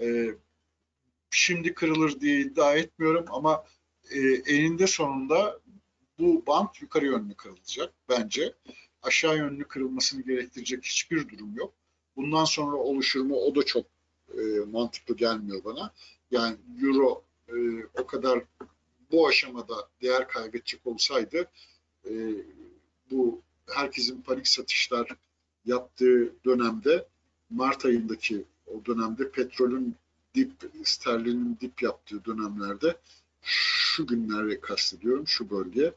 E, şimdi kırılır diye iddia etmiyorum ama e, eninde sonunda bu bant yukarı yönlü kırılacak bence. Aşağı yönlü kırılmasını gerektirecek hiçbir durum yok. Bundan sonra oluşur mu o da çok e, mantıklı gelmiyor bana. Yani euro e, o kadar bu aşamada değer kaybedecek olsaydı e, bu herkesin panik satışlar yaptığı dönemde Mart ayındaki o dönemde petrolün dip, sterlinin dip yaptığı dönemlerde şu günleri kastediyorum, şu bölge.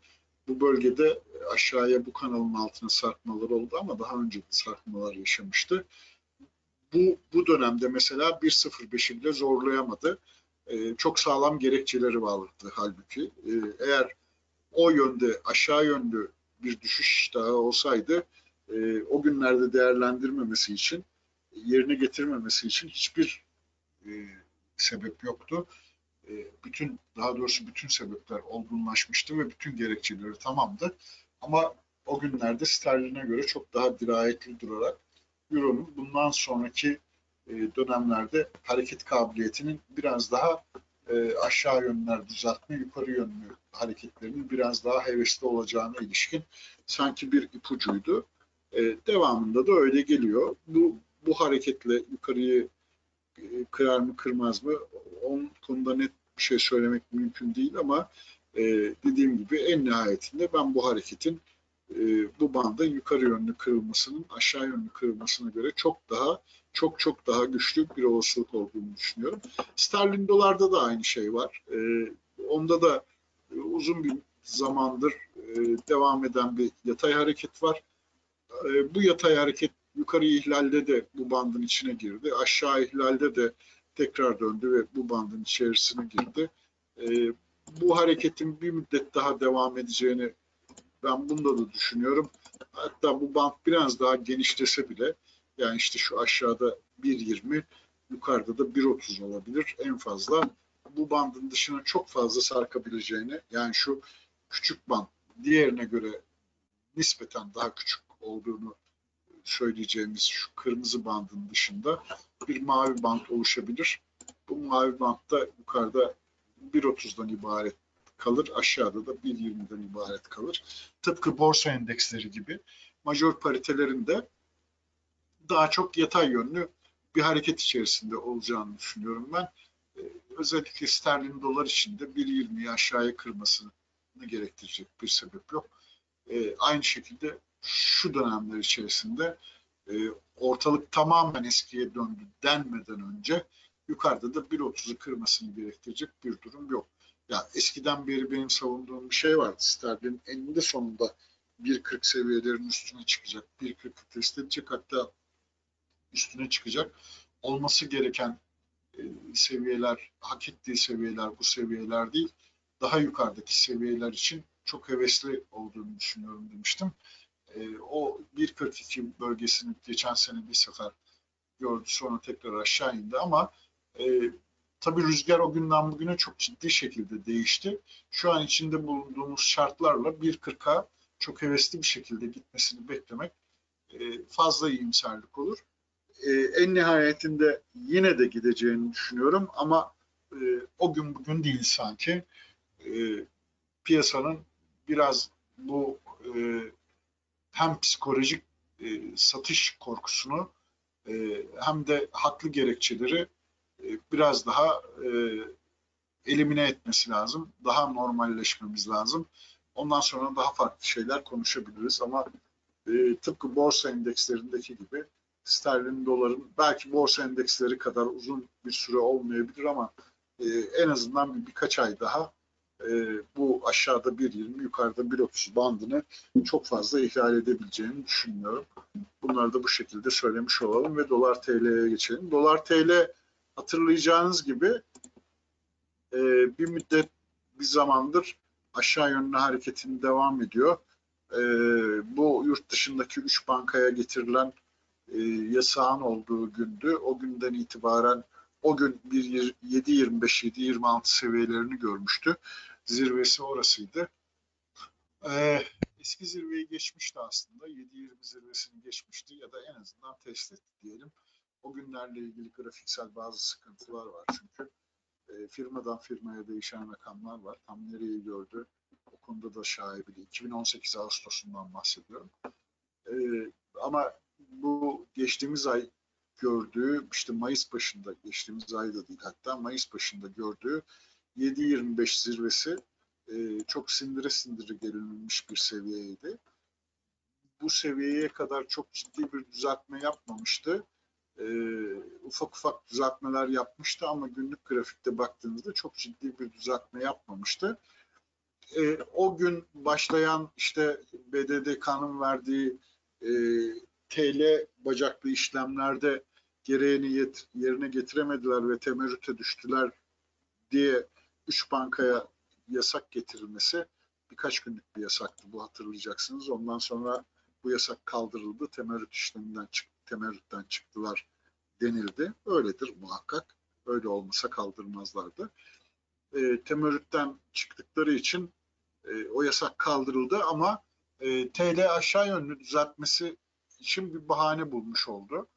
Bu bölgede aşağıya bu kanalın altına sarkmalar oldu ama daha önce de sarkmalar yaşamıştı. Bu, bu dönemde mesela 1.05'i bile zorlayamadı. Ee, çok sağlam gerekçeleri vardı halbuki. Ee, eğer o yönde aşağı yönlü bir düşüş daha olsaydı e, o günlerde değerlendirmemesi için yerine getirmemesi için hiçbir e, sebep yoktu. E, bütün daha doğrusu bütün sebepler olgunlaşmıştı ve bütün gerekçeleri tamamdı. Ama o günlerde sterline göre çok daha dirayetli durarak Euro'nun bundan sonraki e, dönemlerde hareket kabiliyetinin biraz daha e, aşağı yönler düzeltme, yukarı yönlü hareketlerinin biraz daha hevesli olacağına ilişkin sanki bir ipucuydu. E, devamında da öyle geliyor. Bu bu hareketle yukarıyı e, kırar mı kırmaz mı onun konuda net bir şey söylemek mümkün değil ama e, dediğim gibi en nihayetinde ben bu hareketin e, bu bandın yukarı yönlü kırılmasının aşağı yönlü kırılmasına göre çok daha çok çok daha güçlü bir olasılık olduğunu düşünüyorum. Sterlin dolarda da aynı şey var. E, onda da e, uzun bir zamandır e, devam eden bir yatay hareket var. E, bu yatay hareket yukarı ihlalde de bu bandın içine girdi. Aşağı ihlalde de tekrar döndü ve bu bandın içerisine girdi. E, bu hareketin bir müddet daha devam edeceğini ben bunda da düşünüyorum. Hatta bu band biraz daha genişlese bile yani işte şu aşağıda 1.20 yukarıda da 1.30 olabilir en fazla. Bu bandın dışına çok fazla sarkabileceğini yani şu küçük band diğerine göre nispeten daha küçük olduğunu söyleyeceğimiz şu kırmızı bandın dışında bir mavi band oluşabilir. Bu mavi bantta yukarıda 1.30'dan ibaret kalır. Aşağıda da 1.20'den ibaret kalır. Tıpkı borsa endeksleri gibi major paritelerinde daha çok yatay yönlü bir hareket içerisinde olacağını düşünüyorum ben. Ee, özellikle sterlin dolar içinde 1.20'yi aşağıya kırmasını gerektirecek bir sebep yok. Ee, aynı şekilde şu dönemler içerisinde e, ortalık tamamen eskiye döndü denmeden önce yukarıda da 1.30'u kırmasını gerektirecek bir durum yok. Ya eskiden beri benim savunduğum bir şey vardı. Sterlin eninde sonunda 1.40 seviyelerin üstüne çıkacak. 1.40'ı test edecek hatta üstüne çıkacak. Olması gereken e, seviyeler, hak ettiği seviyeler bu seviyeler değil. Daha yukarıdaki seviyeler için çok hevesli olduğunu düşünüyorum demiştim. E, o 1.42 bölgesini geçen sene bir sefer gördü sonra tekrar aşağı indi ama e, tabii rüzgar o günden bugüne çok ciddi şekilde değişti. Şu an içinde bulunduğumuz şartlarla 1.40'a çok hevesli bir şekilde gitmesini beklemek fazla iyimserlik olur. E, en nihayetinde yine de gideceğini düşünüyorum ama e, o gün bugün değil sanki. E, piyasanın biraz bu e, hem psikolojik e, satış korkusunu e, hem de haklı gerekçeleri e, biraz daha e, elimine etmesi lazım. Daha normalleşmemiz lazım. Ondan sonra daha farklı şeyler konuşabiliriz ama e, tıpkı borsa endekslerindeki gibi sterlin doların belki borsa endeksleri kadar uzun bir süre olmayabilir ama e, en azından bir, birkaç ay daha e, bu aşağıda 1.20 yukarıda 1.30 bandını çok fazla ihlal edebileceğini düşünmüyorum. Bunları da bu şekilde söylemiş olalım ve dolar TL'ye geçelim. Dolar TL hatırlayacağınız gibi e, bir müddet bir zamandır aşağı yönlü hareketini devam ediyor. E, bu yurt dışındaki 3 bankaya getirilen e, yasağın olduğu gündü. O günden itibaren o gün 7.25-7.26 seviyelerini görmüştü. Zirvesi orasıydı. Ee, eski zirveyi geçmişti aslında. 7.20 zirvesini geçmişti ya da en azından test etti diyelim. O günlerle ilgili grafiksel bazı sıkıntılar var çünkü. E, firmadan firmaya değişen rakamlar var. Tam nereyi gördü o konuda da şaibeli. 2018 Ağustos'undan bahsediyorum. E, ama bu geçtiğimiz ay gördüğü işte Mayıs başında geçtiğimiz ayda değil hatta Mayıs başında gördüğü 7.25 zirvesi e, çok sindire sindire gelinmiş bir seviyeydi. Bu seviyeye kadar çok ciddi bir düzeltme yapmamıştı. E, ufak ufak düzeltmeler yapmıştı ama günlük grafikte baktığınızda çok ciddi bir düzeltme yapmamıştı. E, o gün başlayan işte BDDK'nın verdiği e, TL bacaklı işlemlerde gereğini yerine getiremediler ve temerrüte düştüler diye üç bankaya yasak getirilmesi birkaç günlük bir yasaktı bu hatırlayacaksınız. Ondan sonra bu yasak kaldırıldı. Temerrüt işleminden çık, temerrütten çıktılar denildi. Öyledir muhakkak. Öyle olmasa kaldırmazlardı. E, temerrütten çıktıkları için e, o yasak kaldırıldı ama e, TL aşağı yönlü düzeltmesi için bir bahane bulmuş oldu.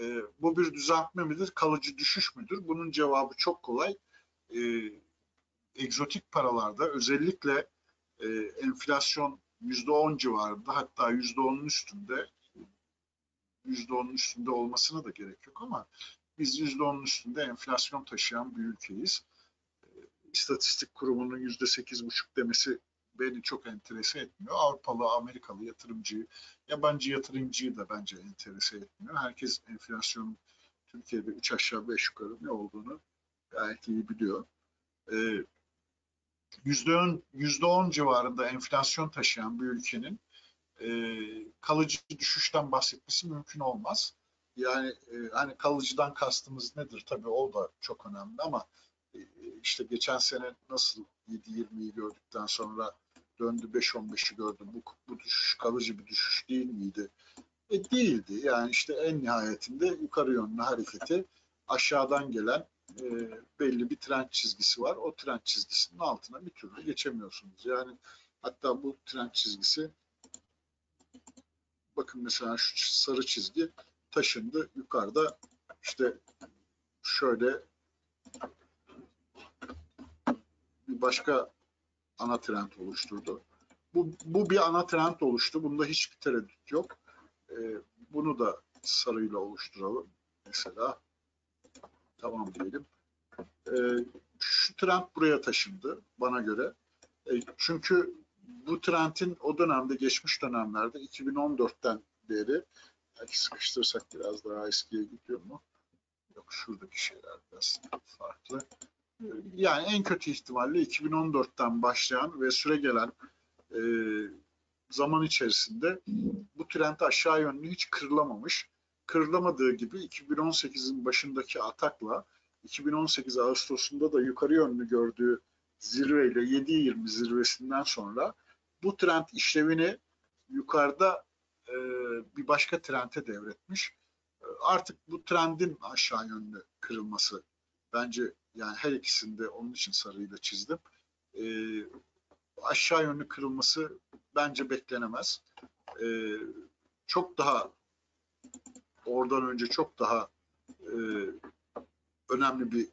E, bu bir düzeltme midir, kalıcı düşüş müdür? Bunun cevabı çok kolay. E, egzotik paralarda özellikle e, enflasyon %10 civarında hatta %10'un üstünde %10'un üstünde olmasına da gerek yok ama biz %10'un üstünde enflasyon taşıyan bir ülkeyiz. E, İstatistik kurumunun %8,5 demesi beni çok enterese etmiyor. Avrupalı, Amerikalı yatırımcıyı, yabancı yatırımcıyı da bence enterese etmiyor. Herkes enflasyonun Türkiye'de 3 aşağı 5 yukarı ne olduğunu gayet iyi biliyor. Ee, %10, %10 civarında enflasyon taşıyan bir ülkenin e, kalıcı düşüşten bahsetmesi mümkün olmaz. Yani e, hani kalıcıdan kastımız nedir? Tabii o da çok önemli ama e, işte geçen sene nasıl 7-20'yi gördükten sonra döndü 5-15'i gördü. Bu, bu düşüş kalıcı bir düşüş değil miydi? E, değildi. Yani işte en nihayetinde yukarı yönlü hareketi aşağıdan gelen e, belli bir trend çizgisi var. O trend çizgisinin altına bir türlü geçemiyorsunuz. Yani hatta bu trend çizgisi bakın mesela şu sarı çizgi taşındı. Yukarıda işte şöyle bir başka ana trend oluşturdu. Bu, bu bir ana trend oluştu. Bunda hiçbir tereddüt yok. Ee, bunu da sarıyla oluşturalım. Mesela tamam diyelim. Ee, şu trend buraya taşındı bana göre. E, çünkü bu trendin o dönemde geçmiş dönemlerde 2014'ten beri belki sıkıştırsak biraz daha eskiye gidiyor mu? Yok şuradaki şeyler biraz farklı. Yani en kötü ihtimalle 2014'ten başlayan ve süre gelen e, zaman içerisinde bu trend aşağı yönlü hiç kırılamamış. Kırılamadığı gibi 2018'in başındaki atakla 2018 Ağustos'unda da yukarı yönlü gördüğü zirveyle 7.20 zirvesinden sonra bu trend işlevini yukarıda e, bir başka trende devretmiş. E, Artık bu trendin aşağı yönlü kırılması bence yani her ikisinde onun için sarıyla çizdim. E, aşağı yönlü kırılması bence beklenemez. E, çok daha oradan önce çok daha e, önemli bir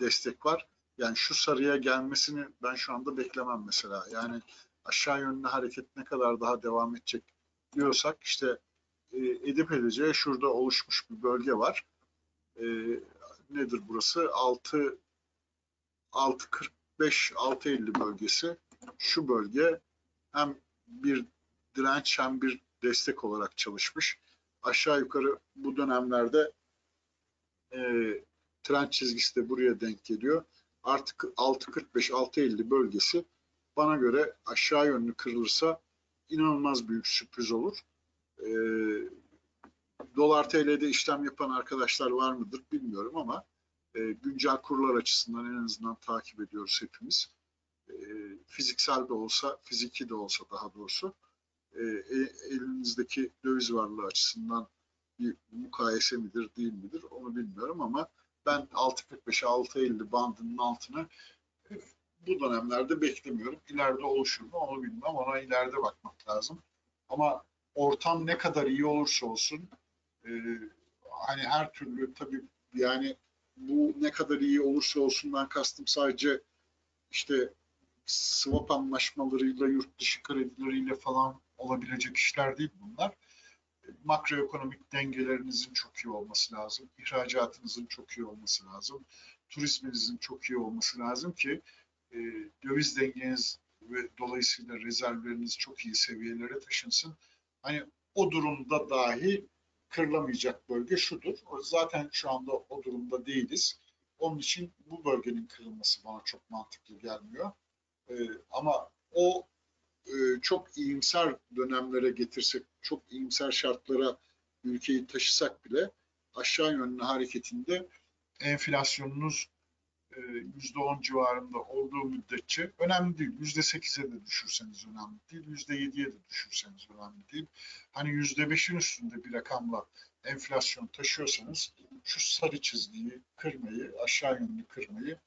destek var. Yani şu sarıya gelmesini ben şu anda beklemem mesela. Yani aşağı yönlü hareket ne kadar daha devam edecek diyorsak işte e, edip edeceği şurada oluşmuş bir bölge var. E, nedir burası? 6 6.45 6.50 bölgesi. Şu bölge hem bir direnç hem bir destek olarak çalışmış. Aşağı yukarı bu dönemlerde e, trend çizgisi de buraya denk geliyor. Artık 6.45 6.50 bölgesi bana göre aşağı yönlü kırılırsa inanılmaz büyük sürpriz olur. E, Dolar TL'de işlem yapan arkadaşlar var mıdır bilmiyorum ama e, güncel kurlar açısından en azından takip ediyoruz hepimiz. E, fiziksel de olsa, fiziki de olsa daha doğrusu e, e- elinizdeki döviz varlığı açısından bir mukayese midir değil midir onu bilmiyorum ama ben 6.45-6.50 bandının altını e, bu dönemlerde beklemiyorum. İleride oluşur mu onu bilmem. Ona ileride bakmak lazım. Ama ortam ne kadar iyi olursa olsun e, hani her türlü tabii yani bu ne kadar iyi olursa olsundan kastım sadece işte swap anlaşmalarıyla, yurt dışı kredileriyle falan olabilecek işler değil bunlar. Makroekonomik dengelerinizin çok iyi olması lazım. ihracatınızın çok iyi olması lazım. Turizminizin çok iyi olması lazım ki e, döviz dengeniz ve dolayısıyla rezervleriniz çok iyi seviyelere taşınsın. Hani o durumda dahi kırılamayacak bölge şudur. Zaten şu anda o durumda değiliz. Onun için bu bölgenin kırılması bana çok mantıklı gelmiyor. Ee, ama o e, çok iyimser dönemlere getirsek, çok iyimser şartlara ülkeyi taşısak bile aşağı yönlü hareketinde enflasyonunuz e, %10 civarında olduğu müddetçe önemli değil. %8'e de düşürseniz önemli değil. %7'ye de düşürseniz önemli değil. Hani %5'in üstünde bir rakamla enflasyon taşıyorsanız şu sarı çizgiyi kırmayı, aşağı yönlü kırmayı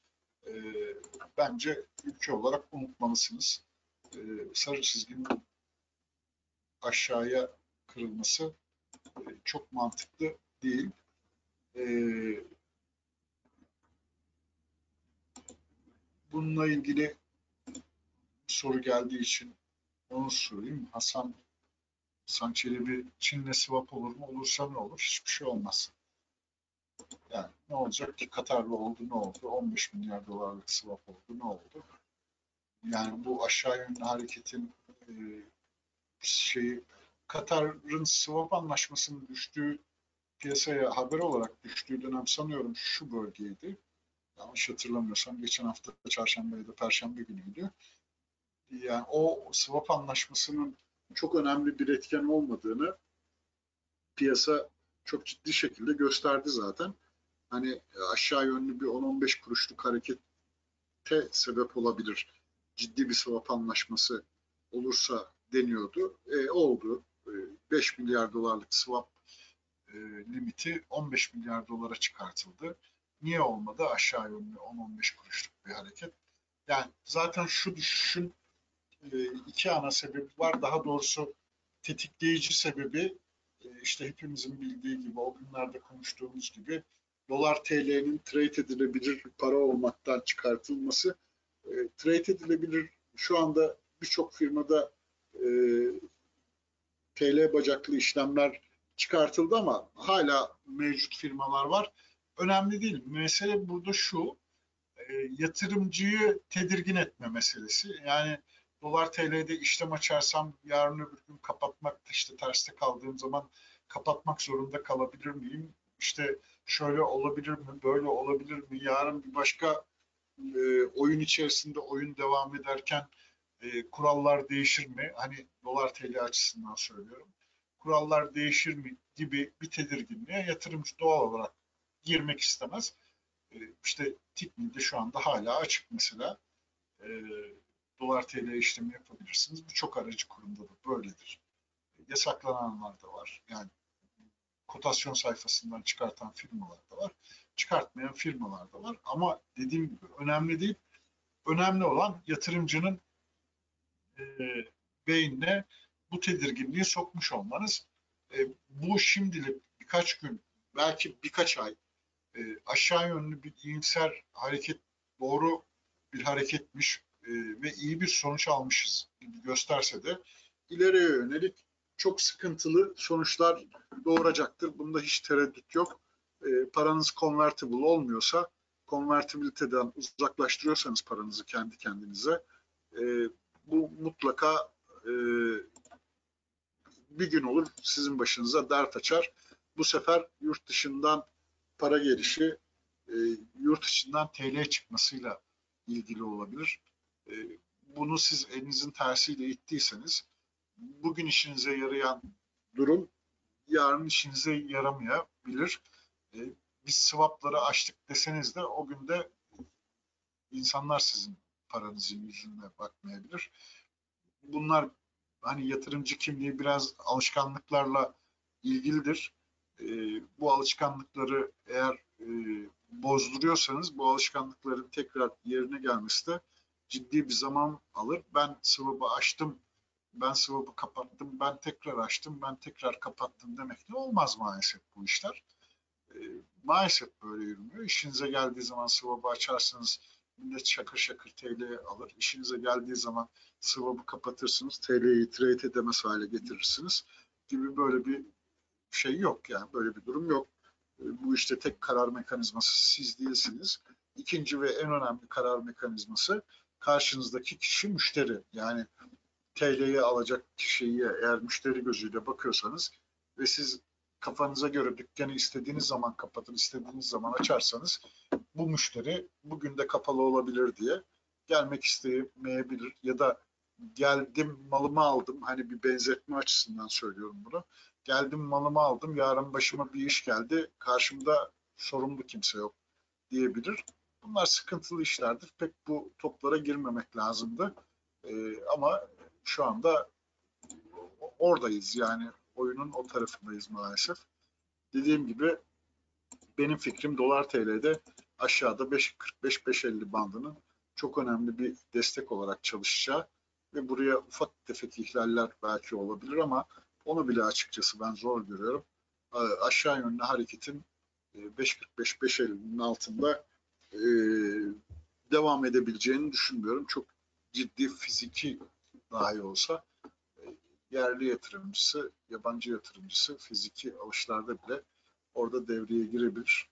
e, bence ülke olarak unutmalısınız. E, sarı çizginin aşağıya kırılması e, çok mantıklı değil. E, bununla ilgili soru geldiği için onu sorayım. Hasan Hasan Çelebi Çin'le swap olur mu? Olursa ne olur? Hiçbir şey olmaz. Yani ne olacak ki Katar'la oldu ne oldu? 15 milyar dolarlık swap oldu ne oldu? Yani bu aşağı yönlü hareketin e, şeyi Katar'ın swap anlaşmasının düştüğü piyasaya haber olarak düştüğü dönem sanıyorum şu bölgeydi. Yanlış hatırlamıyorsam geçen hafta çarşamba ya da perşembe günüydü. Yani o swap anlaşmasının çok önemli bir etken olmadığını piyasa çok ciddi şekilde gösterdi zaten. Hani aşağı yönlü bir 10-15 kuruşluk harekete sebep olabilir. Ciddi bir swap anlaşması olursa deniyordu. E, oldu. E, 5 milyar dolarlık swap e, limiti 15 milyar dolara çıkartıldı. Niye olmadı? Aşağı yönlü 10-15 kuruşluk bir hareket. Yani zaten şu düşüşün e, iki ana sebebi var. Daha doğrusu tetikleyici sebebi e, işte hepimizin bildiği gibi o günlerde konuştuğumuz gibi dolar TL'nin trade edilebilir para olmaktan çıkartılması. E, trade edilebilir şu anda birçok firmada TL bacaklı işlemler çıkartıldı ama hala mevcut firmalar var. Önemli değil. Mesele burada şu, e, yatırımcıyı tedirgin etme meselesi. Yani dolar TL'de işlem açarsam yarın öbür gün kapatmak işte terste kaldığım zaman kapatmak zorunda kalabilir miyim? İşte şöyle olabilir mi, böyle olabilir mi? Yarın bir başka e, oyun içerisinde oyun devam ederken e, kurallar değişir mi? Hani dolar TL açısından söylüyorum. Kurallar değişir mi gibi bir tedirginliğe yatırımcı doğal olarak girmek istemez. E, işte Tikni'de şu anda hala açık mesela. E, dolar TL işlemi yapabilirsiniz. Birçok aracı kurumda da böyledir. Yasaklananlar da var. Yani kotasyon sayfasından çıkartan firmalar da var. Çıkartmayan firmalar da var. Ama dediğim gibi önemli değil. Önemli olan yatırımcının e, beynine bu tedirginliği sokmuş olmanız. E, bu şimdilik birkaç gün, belki birkaç ay e, aşağı yönlü bir iyimser hareket doğru bir hareketmiş e, ve iyi bir sonuç almışız gibi gösterse de ileriye yönelik çok sıkıntılı sonuçlar doğuracaktır. Bunda hiç tereddüt yok. E, paranız convertible olmuyorsa, konvertibiliteden uzaklaştırıyorsanız paranızı kendi kendinize, e, bu mutlaka e, bir gün olur sizin başınıza dert açar. Bu sefer yurt dışından para gelişi, e, yurt içinden TL çıkmasıyla ilgili olabilir. E, bunu siz elinizin tersiyle ittiyseniz bugün işinize yarayan durum yarın işinize yaramayabilir. E, biz swapları açtık deseniz de o günde insanlar sizin paranızın yüzüne bakmayabilir. Bunlar hani yatırımcı kimliği biraz alışkanlıklarla ilgilidir. E, bu alışkanlıkları eğer e, bozduruyorsanız bu alışkanlıkların tekrar yerine gelmesi de ciddi bir zaman alır. Ben swap'ı açtım, ben swap'ı kapattım, ben tekrar açtım, ben tekrar kapattım demek de olmaz maalesef bu işler. E, maalesef böyle yürümüyor. İşinize geldiği zaman swap'ı açarsınız, millet şakır şakır TL alır. İşinize geldiği zaman swap'ı kapatırsınız, TL'yi trade edemez hale getirirsiniz gibi böyle bir şey yok yani böyle bir durum yok. E, bu işte tek karar mekanizması siz değilsiniz. İkinci ve en önemli karar mekanizması karşınızdaki kişi müşteri. Yani TL'yi alacak kişiye eğer müşteri gözüyle bakıyorsanız ve siz kafanıza göre dükkanı istediğiniz zaman kapatın, istediğiniz zaman açarsanız bu müşteri bugün de kapalı olabilir diye gelmek istemeyebilir ya da geldim malımı aldım hani bir benzetme açısından söylüyorum bunu. Geldim malımı aldım yarın başıma bir iş geldi karşımda sorumlu kimse yok diyebilir. Bunlar sıkıntılı işlerdir. Pek bu toplara girmemek lazımdı. Ee, ama şu anda oradayız yani oyunun o tarafındayız maalesef. Dediğim gibi benim fikrim dolar TL'de aşağıda 5.45-5.50 bandının çok önemli bir destek olarak çalışacağı ve buraya ufak tefek ihlaller belki olabilir ama onu bile açıkçası ben zor görüyorum. Aşağı yönlü hareketin 5.45-5.50'nin altında e, devam edebileceğini düşünmüyorum. Çok ciddi fiziki dahi olsa e, yerli yatırımcısı, yabancı yatırımcısı fiziki alışlarda bile orada devreye girebilir.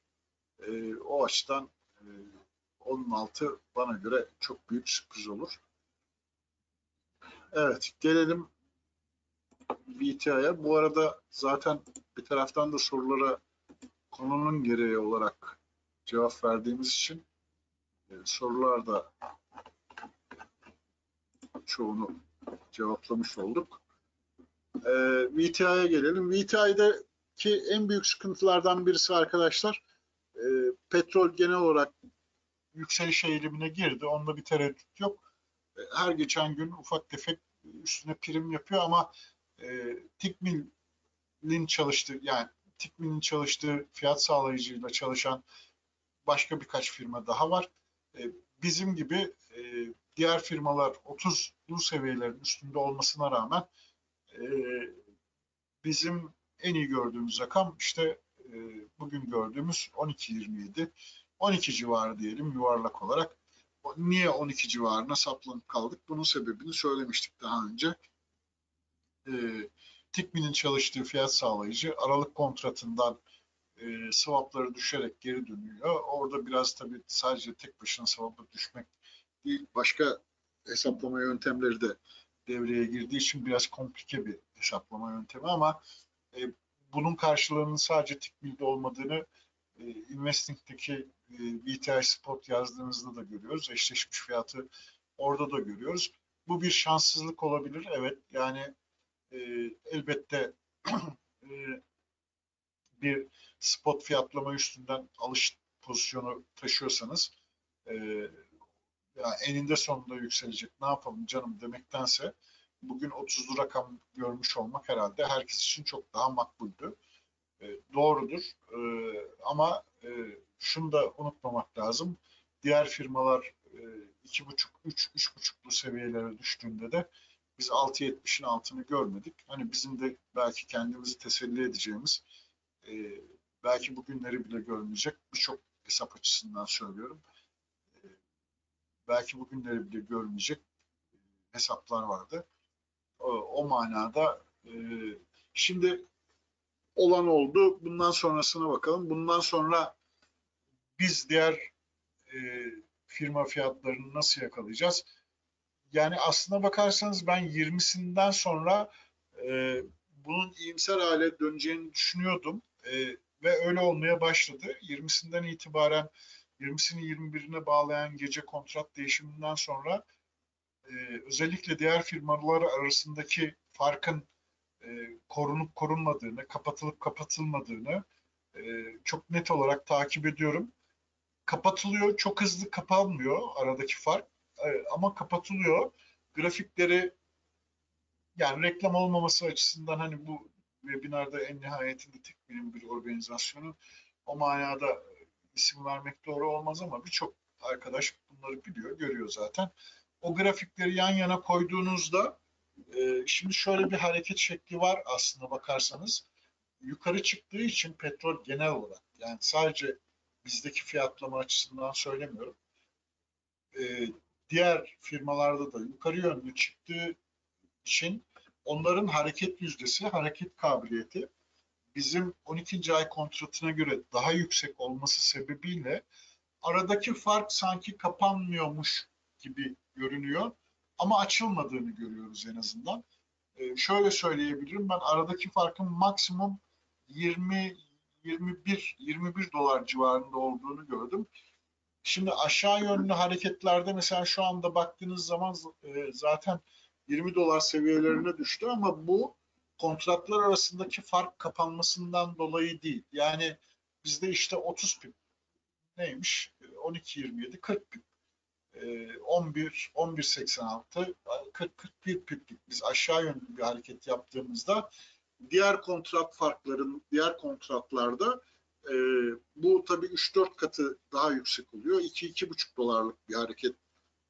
o açıdan onun altı bana göre çok büyük sürpriz olur. Evet, gelelim VTI'ye. Bu arada zaten bir taraftan da sorulara konunun gereği olarak cevap verdiğimiz için e, sorular da çoğunu cevaplamış olduk. E, VTI'ye gelelim. VTI'deki en büyük sıkıntılardan birisi arkadaşlar e, petrol genel olarak yükseliş eğilimine girdi. Onda bir tereddüt yok. E, Her geçen gün ufak tefek üstüne prim yapıyor ama e, Tikmil'in çalıştığı yani Tikmil'in çalıştığı fiyat sağlayıcıyla çalışan başka birkaç firma daha var. E, bizim gibi e, diğer firmalar 30'lu seviyelerin üstünde olmasına rağmen e, bizim en iyi gördüğümüz rakam işte e, bugün gördüğümüz 12.27 12 civarı diyelim yuvarlak olarak. Niye 12 civarına saplanıp kaldık? Bunun sebebini söylemiştik daha önce. E, Tikmin'in çalıştığı fiyat sağlayıcı Aralık kontratından e, swapları düşerek geri dönüyor. Orada biraz tabii sadece tek başına swap'a düşmek değil, başka hesaplama yöntemleri de devreye girdiği için biraz komplike bir hesaplama yöntemi ama e, bunun karşılığının sadece Tikmil'de olmadığını e, Investing'deki e, VTI Spot yazdığınızda da görüyoruz. Eşleşmiş fiyatı orada da görüyoruz. Bu bir şanssızlık olabilir. Evet yani e, elbette e, bir spot fiyatlama üstünden alış pozisyonu taşıyorsanız e, ya eninde sonunda yükselecek ne yapalım canım demektense bugün 30'lu rakam görmüş olmak herhalde herkes için çok daha makbuldü. E, doğrudur E, ama şunu da unutmamak lazım. Diğer firmalar e, 2,5, 3, 3,5'lu seviyelere düştüğünde de biz 6.70'in altını görmedik. Hani bizim de belki kendimizi teselli edeceğimiz e, belki bugünleri bile görmeyecek birçok hesap açısından söylüyorum. E, belki bugünleri bile görmeyecek e, hesaplar vardı. O, o manada e, şimdi olan oldu. Bundan sonrasına bakalım. Bundan sonra biz diğer e, firma fiyatlarını nasıl yakalayacağız? Yani aslına bakarsanız ben 20'sinden sonra e, bunun iyimser hale döneceğini düşünüyordum. E, ve öyle olmaya başladı. 20'sinden itibaren 20'sini 21'ine bağlayan gece kontrat değişiminden sonra e, özellikle diğer firmalar arasındaki farkın e, korunup korunmadığını, kapatılıp kapatılmadığını e, çok net olarak takip ediyorum. Kapatılıyor, çok hızlı kapanmıyor aradaki fark ama kapatılıyor. Grafikleri yani reklam olmaması açısından hani bu webinarda en nihayetinde tek bilim bir organizasyonu o manada isim vermek doğru olmaz ama birçok arkadaş bunları biliyor, görüyor zaten. O grafikleri yan yana koyduğunuzda e, şimdi şöyle bir hareket şekli var aslında bakarsanız. Yukarı çıktığı için petrol genel olarak yani sadece bizdeki fiyatlama açısından söylemiyorum. E, diğer firmalarda da yukarı yönlü çıktığı için onların hareket yüzdesi, hareket kabiliyeti bizim 12. ay kontratına göre daha yüksek olması sebebiyle aradaki fark sanki kapanmıyormuş gibi görünüyor ama açılmadığını görüyoruz en azından. Ee, şöyle söyleyebilirim ben aradaki farkın maksimum 20 21 21 dolar civarında olduğunu gördüm. Şimdi aşağı yönlü hareketlerde mesela şu anda baktığınız zaman e, zaten 20 dolar seviyelerine düştü ama bu kontratlar arasındaki fark kapanmasından dolayı değil. Yani bizde işte 30 pip neymiş? 12.27 40 pip. 11 11.86 40 41 piplik biz aşağı yönlü bir hareket yaptığımızda diğer kontrat farkların diğer kontratlarda e, bu tabii 3-4 katı daha yüksek oluyor. 2-2,5 dolarlık bir hareket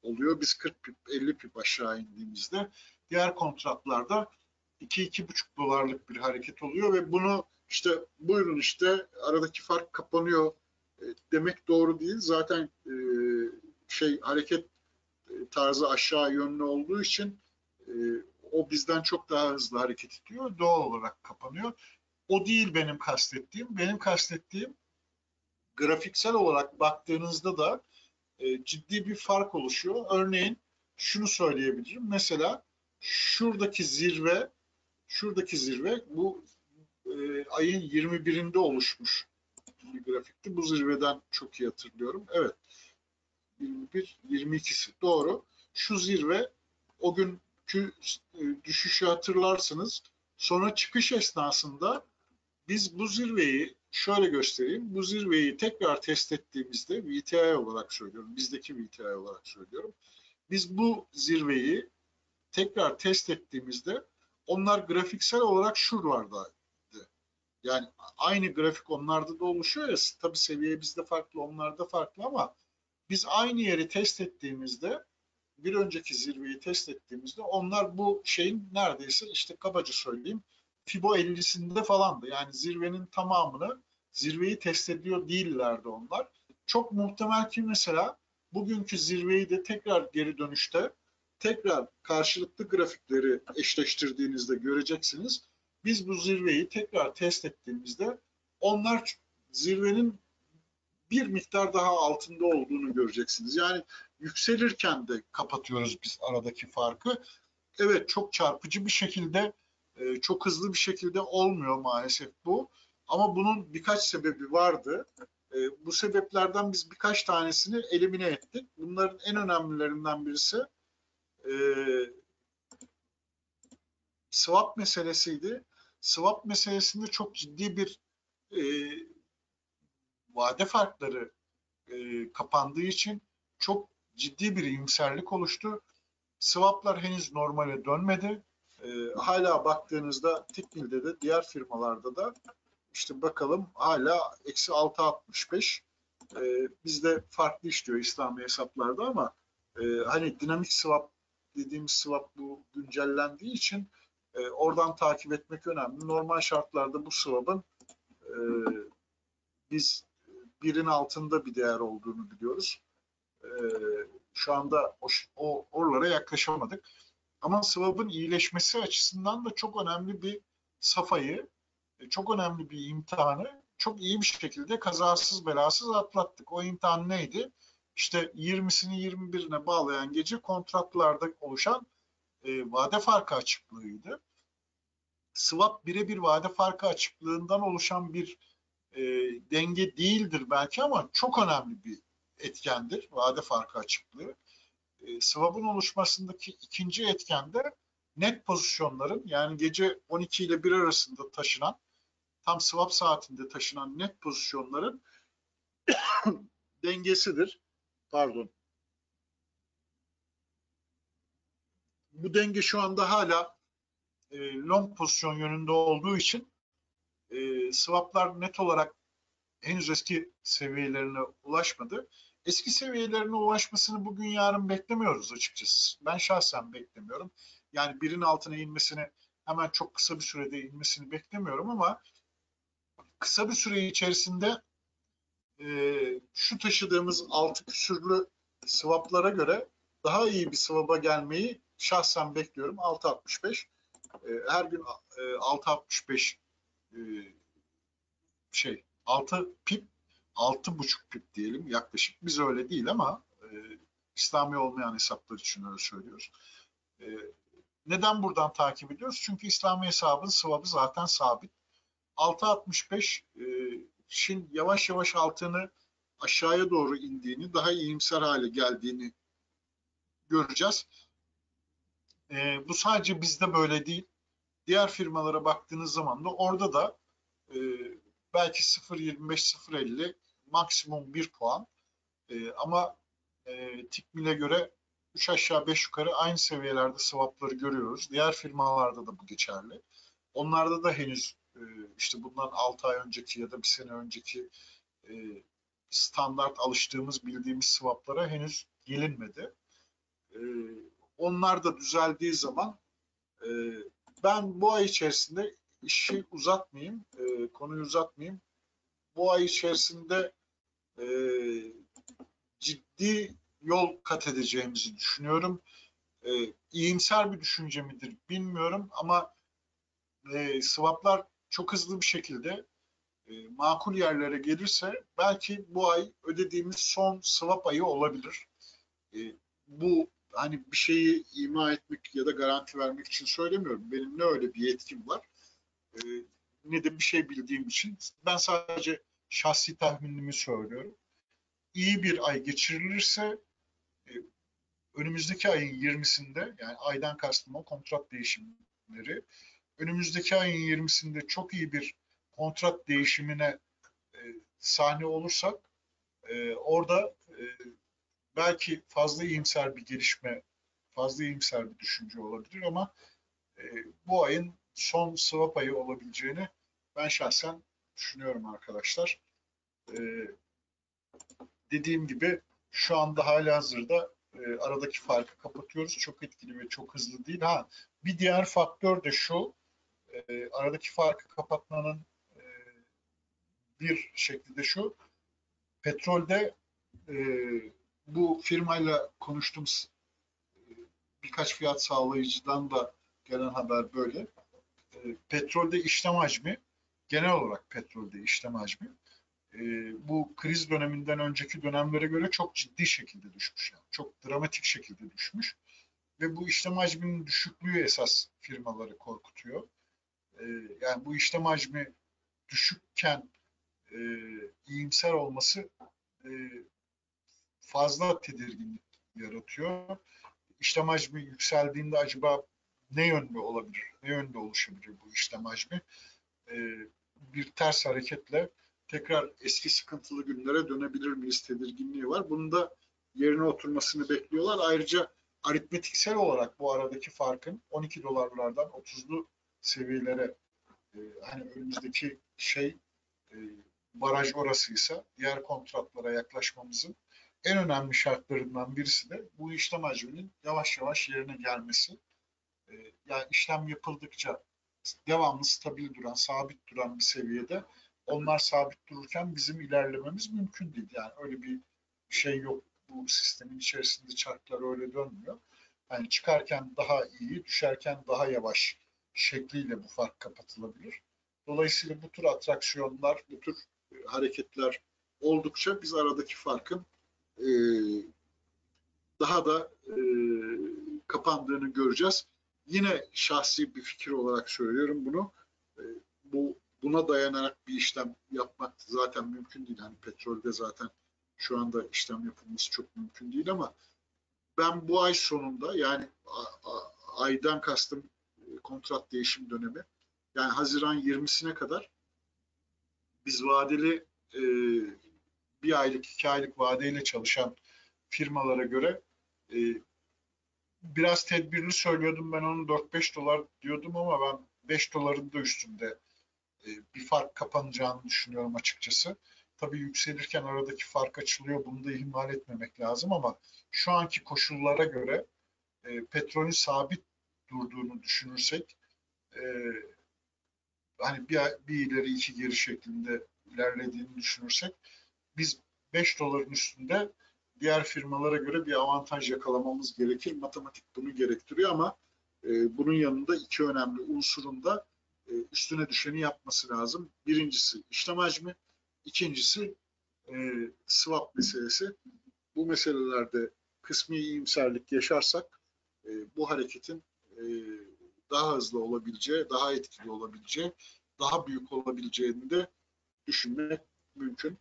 oluyor. Biz 40 pip 50 pip aşağı indiğimizde diğer kontratlarda 2-2,5 dolarlık bir hareket oluyor ve bunu işte buyurun işte aradaki fark kapanıyor e, demek doğru değil. Zaten e, şey hareket e, tarzı aşağı yönlü olduğu için e, o bizden çok daha hızlı hareket ediyor. Doğal olarak kapanıyor. O değil benim kastettiğim. Benim kastettiğim grafiksel olarak baktığınızda da e, ciddi bir fark oluşuyor. Örneğin şunu söyleyebilirim. Mesela şuradaki zirve şuradaki zirve bu e, ayın 21'inde oluşmuş bir grafikti. Bu zirveden çok iyi hatırlıyorum. Evet. 21 22'si doğru. Şu zirve o günkü e, düşüşü hatırlarsınız. Sonra çıkış esnasında biz bu zirveyi şöyle göstereyim. Bu zirveyi tekrar test ettiğimizde VTI olarak söylüyorum. Bizdeki VTI olarak söylüyorum. Biz bu zirveyi tekrar test ettiğimizde onlar grafiksel olarak şuralardaydı. Yani aynı grafik onlarda da oluşuyor ya. Tabii seviye bizde farklı, onlarda farklı ama biz aynı yeri test ettiğimizde bir önceki zirveyi test ettiğimizde onlar bu şeyin neredeyse işte kabaca söyleyeyim Fibo 50'sinde falandı. Yani zirvenin tamamını zirveyi test ediyor değillerdi onlar. Çok muhtemel ki mesela bugünkü zirveyi de tekrar geri dönüşte tekrar karşılıklı grafikleri eşleştirdiğinizde göreceksiniz. Biz bu zirveyi tekrar test ettiğimizde onlar zirvenin bir miktar daha altında olduğunu göreceksiniz. Yani yükselirken de kapatıyoruz biz aradaki farkı. Evet çok çarpıcı bir şekilde e, çok hızlı bir şekilde olmuyor maalesef bu. Ama bunun birkaç sebebi vardı. E, bu sebeplerden biz birkaç tanesini elimine ettik. Bunların en önemlilerinden birisi e, swap meselesiydi. Swap meselesinde çok ciddi bir e, vade farkları e, kapandığı için çok ciddi bir iyimserlik oluştu. Swaplar henüz normale dönmedi. E, hala baktığınızda Tikmil'de de diğer firmalarda da işte bakalım hala eksi 6.65 e, bizde farklı işliyor İslami hesaplarda ama e, hani dinamik swap dediğimiz swap bu güncellendiği için e, oradan takip etmek önemli. Normal şartlarda bu swap'ın e, biz birin altında bir değer olduğunu biliyoruz. E, şu anda o, o oralara yaklaşamadık. Ama swap'ın iyileşmesi açısından da çok önemli bir safayı, e, çok önemli bir imtihanı çok iyi bir şekilde kazasız belasız atlattık. O imtihan neydi? İşte 20'sini 21'ine bağlayan gece kontratlarda oluşan e, vade farkı açıklığıydı. Swap birebir vade farkı açıklığından oluşan bir e, denge değildir belki ama çok önemli bir etkendir vade farkı açıklığı. E, swap'ın oluşmasındaki ikinci etken de net pozisyonların yani gece 12 ile 1 arasında taşınan tam swap saatinde taşınan net pozisyonların dengesidir. Pardon. Bu denge şu anda hala e, long pozisyon yönünde olduğu için e, swaplar net olarak henüz eski seviyelerine ulaşmadı. Eski seviyelerine ulaşmasını bugün yarın beklemiyoruz açıkçası. Ben şahsen beklemiyorum. Yani birin altına inmesini hemen çok kısa bir sürede inmesini beklemiyorum ama kısa bir süre içerisinde e, şu taşıdığımız altı küsürlü swaplara göre daha iyi bir swap'a gelmeyi şahsen bekliyorum. 6.65. E, her gün e, 6.65 e, şey 6 pip 6.5 pip diyelim yaklaşık. Biz öyle değil ama e, İslami olmayan hesaplar için öyle söylüyoruz. E, neden buradan takip ediyoruz? Çünkü İslami hesabın swap'ı zaten sabit. 6.65 e, şimdi yavaş yavaş altını aşağıya doğru indiğini, daha iyimser hale geldiğini göreceğiz. E, bu sadece bizde böyle değil. Diğer firmalara baktığınız zaman da orada da e, belki 0.25-0.50 maksimum 1 puan. E, ama e, Tikmil'e göre 3 aşağı 5 yukarı aynı seviyelerde swapları görüyoruz. Diğer firmalarda da bu geçerli. Onlarda da henüz e, işte bundan 6 ay önceki ya da bir sene önceki e, standart alıştığımız bildiğimiz swaplara henüz gelinmedi. E, onlar da düzeldiği zaman e, ben bu ay içerisinde işi uzatmayayım, e, konuyu uzatmayayım. Bu ay içerisinde e, ciddi yol kat edeceğimizi düşünüyorum. E, iyimser bir düşünce midir bilmiyorum ama e, swaplar çok hızlı bir şekilde e, makul yerlere gelirse belki bu ay ödediğimiz son swap ayı olabilir. E, bu hani bir şeyi ima etmek ya da garanti vermek için söylemiyorum. Benim ne öyle bir yetkim var e, ne de bir şey bildiğim için ben sadece şahsi tahminimi söylüyorum. İyi bir ay geçirilirse e, önümüzdeki ayın 20'sinde yani aydan kastım o kontrat değişimleri önümüzdeki ayın 20'sinde çok iyi bir kontrat değişimine e, sahne olursak e, orada e, belki fazla iyimser bir gelişme, fazla iyimser bir düşünce olabilir ama e, bu ayın son swap ayı olabileceğini ben şahsen düşünüyorum arkadaşlar. E, dediğim gibi şu anda hala hazırda e, aradaki farkı kapatıyoruz. Çok etkili ve çok hızlı değil. Ha bir diğer faktör de şu. E, aradaki farkı kapatmanın e, bir şekli de şu. Petrolde e, bu firmayla konuştum birkaç fiyat sağlayıcıdan da gelen haber böyle. E, petrolde işlem hacmi genel olarak petrolde işlem hacmi e, bu kriz döneminden önceki dönemlere göre çok ciddi şekilde düşmüş. Yani çok dramatik şekilde düşmüş. Ve bu işlem hacminin düşüklüğü esas firmaları korkutuyor. E, yani bu işlem hacmi düşükken e, iyimser olması e, fazla tedirginlik yaratıyor. İşlem hacmi yükseldiğinde acaba ne yönde olabilir, ne yönde oluşabilir bu işlem hacmi? E, bir ters hareketle tekrar eski sıkıntılı günlere dönebilir miyiz tedirginliği var. Bunun da yerine oturmasını bekliyorlar. Ayrıca aritmetiksel olarak bu aradaki farkın 12 dolarlardan 30'lu seviyelere e, hani önümüzdeki şey e, baraj orasıysa diğer kontratlara yaklaşmamızın en önemli şartlarından birisi de bu işlem hacminin yavaş yavaş yerine gelmesi. E, yani işlem yapıldıkça devamlı stabil duran, sabit duran bir seviyede onlar sabit dururken bizim ilerlememiz mümkün değil. Yani öyle bir şey yok. Bu sistemin içerisinde çarklar öyle dönmüyor. Yani çıkarken daha iyi, düşerken daha yavaş şekliyle bu fark kapatılabilir. Dolayısıyla bu tür atraksiyonlar, bu tür e, hareketler oldukça biz aradaki farkın e, daha da e, kapandığını göreceğiz. Yine şahsi bir fikir olarak söylüyorum bunu. E, bu buna dayanarak bir işlem yapmak zaten mümkün değil. Hani petrolde zaten şu anda işlem yapılması çok mümkün değil ama ben bu ay sonunda yani aydan kastım e, kontrat değişim dönemi yani Haziran 20'sine kadar biz vadeli e, bir aylık, iki aylık vadeyle çalışan firmalara göre e, biraz tedbirli söylüyordum. Ben onu 4-5 dolar diyordum ama ben 5 doların da üstünde e, bir fark kapanacağını düşünüyorum açıkçası. Tabii yükselirken aradaki fark açılıyor. Bunu da ihmal etmemek lazım ama şu anki koşullara göre e, petrolün sabit durduğunu düşünürsek e, hani bir, bir ileri iki geri şeklinde ilerlediğini düşünürsek biz 5 doların üstünde diğer firmalara göre bir avantaj yakalamamız gerekir. Matematik bunu gerektiriyor ama e, bunun yanında iki önemli unsurun da e, üstüne düşeni yapması lazım. Birincisi işlem hacmi, ikincisi e, swap meselesi. Bu meselelerde kısmi iyimserlik yaşarsak e, bu hareketin e, daha hızlı olabileceği, daha etkili olabileceği, daha büyük olabileceğini de düşünmek mümkün.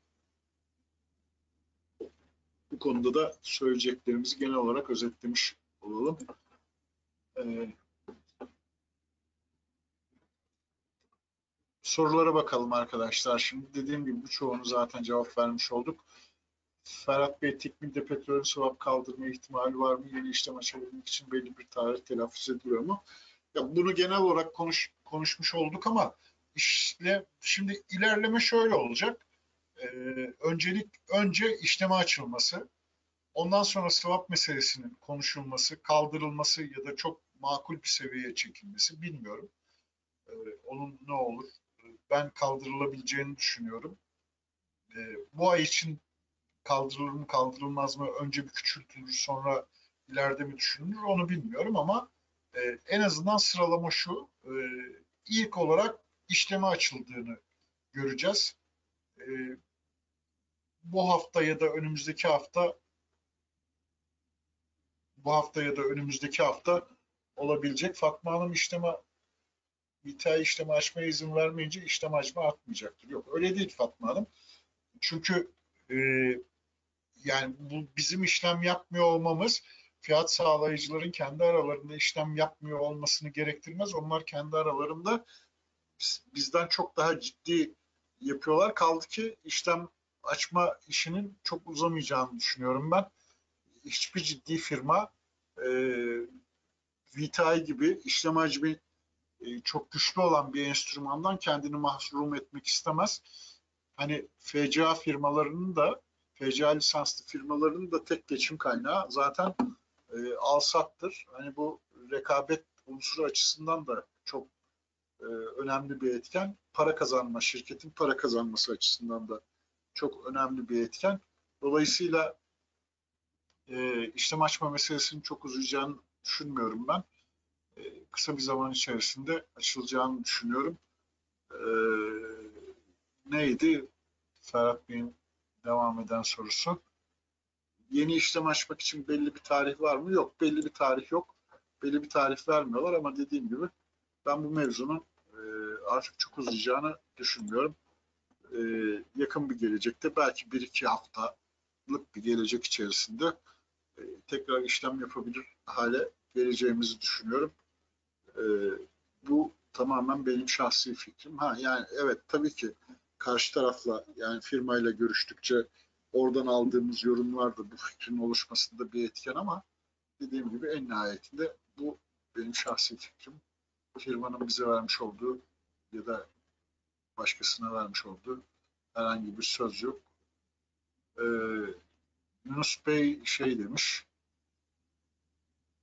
Konuda da söyleyeceklerimizi genel olarak özetlemiş olalım. Ee, sorulara bakalım arkadaşlar. Şimdi dediğim gibi bu çoğunu zaten cevap vermiş olduk. Ferhat Bey tekmilde petrol swap kaldırma ihtimali var mı? Yeni işlem açabilmek için belli bir tarih telaffuz ediliyor mu? Ya bunu genel olarak konuş, konuşmuş olduk ama işle şimdi ilerleme şöyle olacak. Ee, öncelik önce işleme açılması, ondan sonra swap meselesinin konuşulması, kaldırılması ya da çok makul bir seviyeye çekilmesi bilmiyorum. Ee, onun ne olur? ben kaldırılabileceğini düşünüyorum. E, bu ay için kaldırılır mı kaldırılmaz mı önce bir küçültülür sonra ileride mi düşünülür onu bilmiyorum ama e, en azından sıralama şu e, ilk olarak işleme açıldığını göreceğiz. E, bu hafta ya da önümüzdeki hafta bu hafta ya da önümüzdeki hafta olabilecek. Fatma Hanım işleme VTI işlemi açmaya izin vermeyince işlem açma atmayacaktır. Yok öyle değil Fatma Hanım. Çünkü e, yani bu bizim işlem yapmıyor olmamız fiyat sağlayıcıların kendi aralarında işlem yapmıyor olmasını gerektirmez. Onlar kendi aralarında biz- bizden çok daha ciddi yapıyorlar. Kaldı ki işlem açma işinin çok uzamayacağını düşünüyorum ben. Hiçbir ciddi firma e, VTI gibi işlem hacmi e, çok güçlü olan bir enstrümandan kendini mahrum etmek istemez. Hani FCA firmalarının da FCA lisanslı firmaların da tek geçim kaynağı zaten e, alsattır. Hani bu rekabet unsuru açısından da çok e, önemli bir etken. Para kazanma, şirketin para kazanması açısından da çok önemli bir etken. Dolayısıyla e, işlem açma meselesinin çok uzayacağını düşünmüyorum ben. E, kısa bir zaman içerisinde açılacağını düşünüyorum. E, neydi Ferhat Bey'in devam eden sorusu? Yeni işlem açmak için belli bir tarih var mı? Yok. Belli bir tarih yok. Belli bir tarih vermiyorlar ama dediğim gibi ben bu mevzunun e, artık çok uzayacağını düşünmüyorum. E, yakın bir gelecekte belki bir iki haftalık bir gelecek içerisinde e, tekrar işlem yapabilir hale geleceğimizi düşünüyorum. E, bu tamamen benim şahsi fikrim. Ha yani evet tabii ki karşı tarafla yani firmayla görüştükçe oradan aldığımız yorumlar da bu fikrin oluşmasında bir etken ama dediğim gibi en nihayetinde bu benim şahsi fikrim. Firmanın bize vermiş olduğu ya da başkasına vermiş olduğu herhangi bir söz yok. Ee, Yunus Bey şey demiş.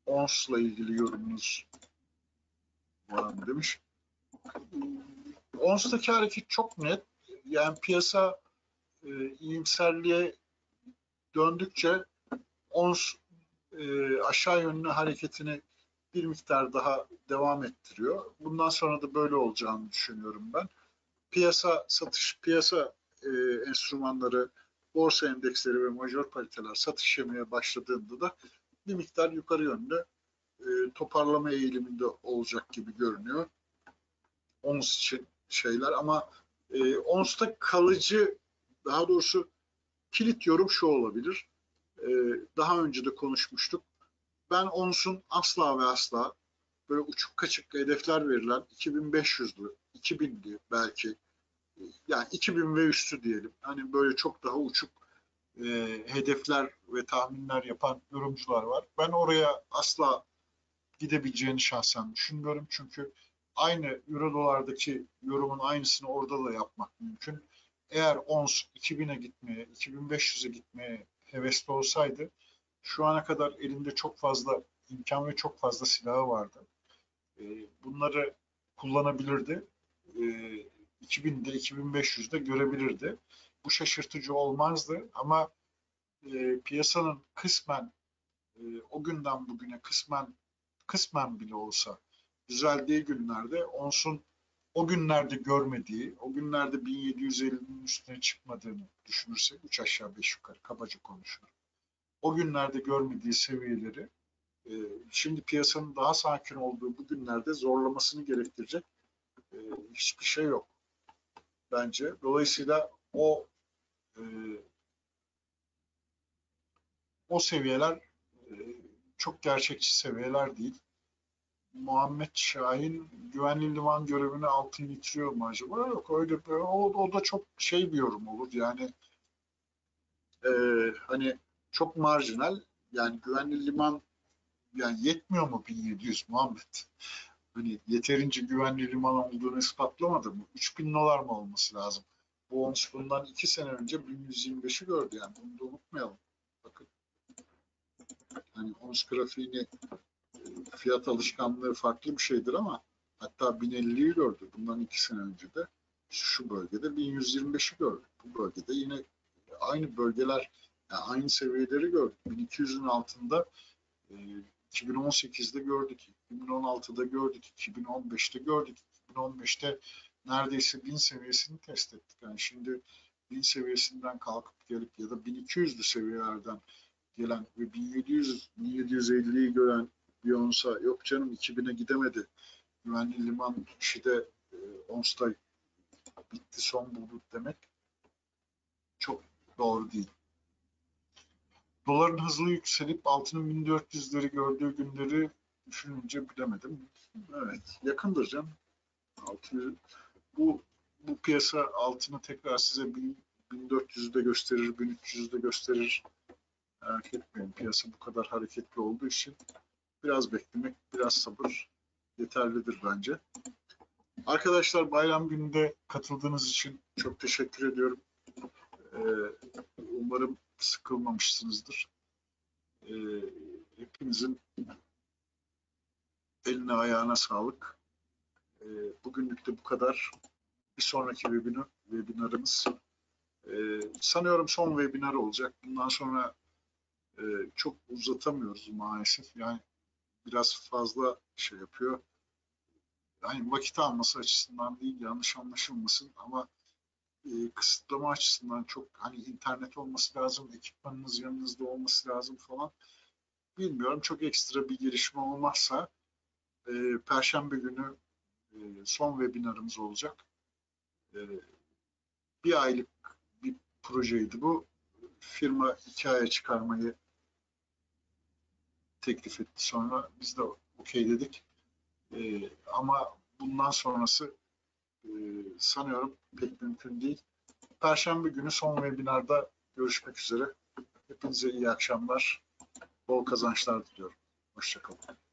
ONS'la ilgili yorumunuz var mı demiş. ONS'taki hareket çok net. Yani piyasa e, iyimserliğe döndükçe ONS e, aşağı yönlü hareketini bir miktar daha devam ettiriyor. Bundan sonra da böyle olacağını düşünüyorum ben. Piyasa satış, piyasa e, enstrümanları, borsa endeksleri ve major pariteler satış yemeye başladığında da bir miktar yukarı yönlü e, toparlama eğiliminde olacak gibi görünüyor. ONS için şeyler ama e, ONS'ta kalıcı daha doğrusu kilit yorum şu olabilir. E, daha önce de konuşmuştuk. Ben ONS'un asla ve asla böyle uçuk kaçık hedefler verilen 2500'lü, 2000'li belki yani 2000 ve üstü diyelim. Hani böyle çok daha uçuk e, hedefler ve tahminler yapan yorumcular var. Ben oraya asla gidebileceğini şahsen düşünmüyorum. Çünkü aynı euro dolardaki yorumun aynısını orada da yapmak mümkün. Eğer ons 2000'e gitmeye, 2500'e gitmeye hevesli olsaydı şu ana kadar elinde çok fazla imkan ve çok fazla silahı vardı. E, bunları kullanabilirdi. E, 2000'de, 2500'de görebilirdi. Bu şaşırtıcı olmazdı ama e, piyasanın kısmen e, o günden bugüne kısmen kısmen bile olsa düzeldiği günlerde onsun o günlerde görmediği, o günlerde 1750'nin üstüne çıkmadığını düşünürsek, üç aşağı beş yukarı kabaca konuşuyorum. O günlerde görmediği seviyeleri e, şimdi piyasanın daha sakin olduğu bu günlerde zorlamasını gerektirecek e, hiçbir şey yok bence. Dolayısıyla o e, o seviyeler e, çok gerçekçi seviyeler değil. Muhammed Şahin güvenli liman görevini altın getiriyor mu acaba? Yok öyle o, o da çok şey bir yorum olur. Yani e, hani çok marjinal yani güvenli liman yani yetmiyor mu 1700 Muhammed? Hani yeterince güvenli liman olduğunu ispatlamadı mı? 3000 dolar mı olması lazım? Bu ons bundan iki sene önce 1125'i gördü yani bunu da unutmayalım. Bakın hani ons grafiğini fiyat alışkanlığı farklı bir şeydir ama hatta 1050'yi gördü. Bundan iki sene önce de şu bölgede 1125'i gördü. Bu bölgede yine aynı bölgeler, yani aynı seviyeleri gördük. 1200'ün altında e, 2018'de gördük, 2016'da gördük, 2015'te gördük. 2015'te neredeyse 1000 seviyesini test ettik. Yani şimdi 1000 seviyesinden kalkıp gelip ya da 1200'lü seviyelerden gelen ve 1700 1750'yi gören bir onsa yok canım 2000'e gidemedi. Güvenli liman işi e, onsta bitti son buldu demek çok doğru değil. Doların hızlı yükselip altının 1400'leri gördüğü günleri düşününce bilemedim. Evet, yakındır canım. 600 bu bu piyasa altını tekrar size 1000 1400'de gösterir, 1300'de gösterir. Merak etmeyin. Piyasa bu kadar hareketli olduğu için biraz beklemek, biraz sabır yeterlidir bence. Arkadaşlar bayram gününde katıldığınız için çok teşekkür ediyorum. Ee, umarım sıkılmamışsınızdır. Ee, hepinizin eline ayağına sağlık. Ee, bugünlük de bu kadar. Bir sonraki webinar, webinarımız ee, sanıyorum son webinar olacak. Bundan sonra e, çok uzatamıyoruz maalesef. Yani biraz fazla şey yapıyor. Yani vakit alması açısından değil, yanlış anlaşılmasın ama e, kısıtlama açısından çok hani internet olması lazım, ekipmanınız yanınızda olması lazım falan. Bilmiyorum çok ekstra bir gelişme olmazsa e, Perşembe günü e, son webinarımız olacak. E, bir aylık bir projeydi bu. Firma hikaye çıkarmayı teklif etti sonra biz de okey dedik. E, ama bundan sonrası e, sanıyorum pek mümkün değil. Perşembe günü son webinarda görüşmek üzere. Hepinize iyi akşamlar, bol kazançlar diliyorum. Hoşçakalın.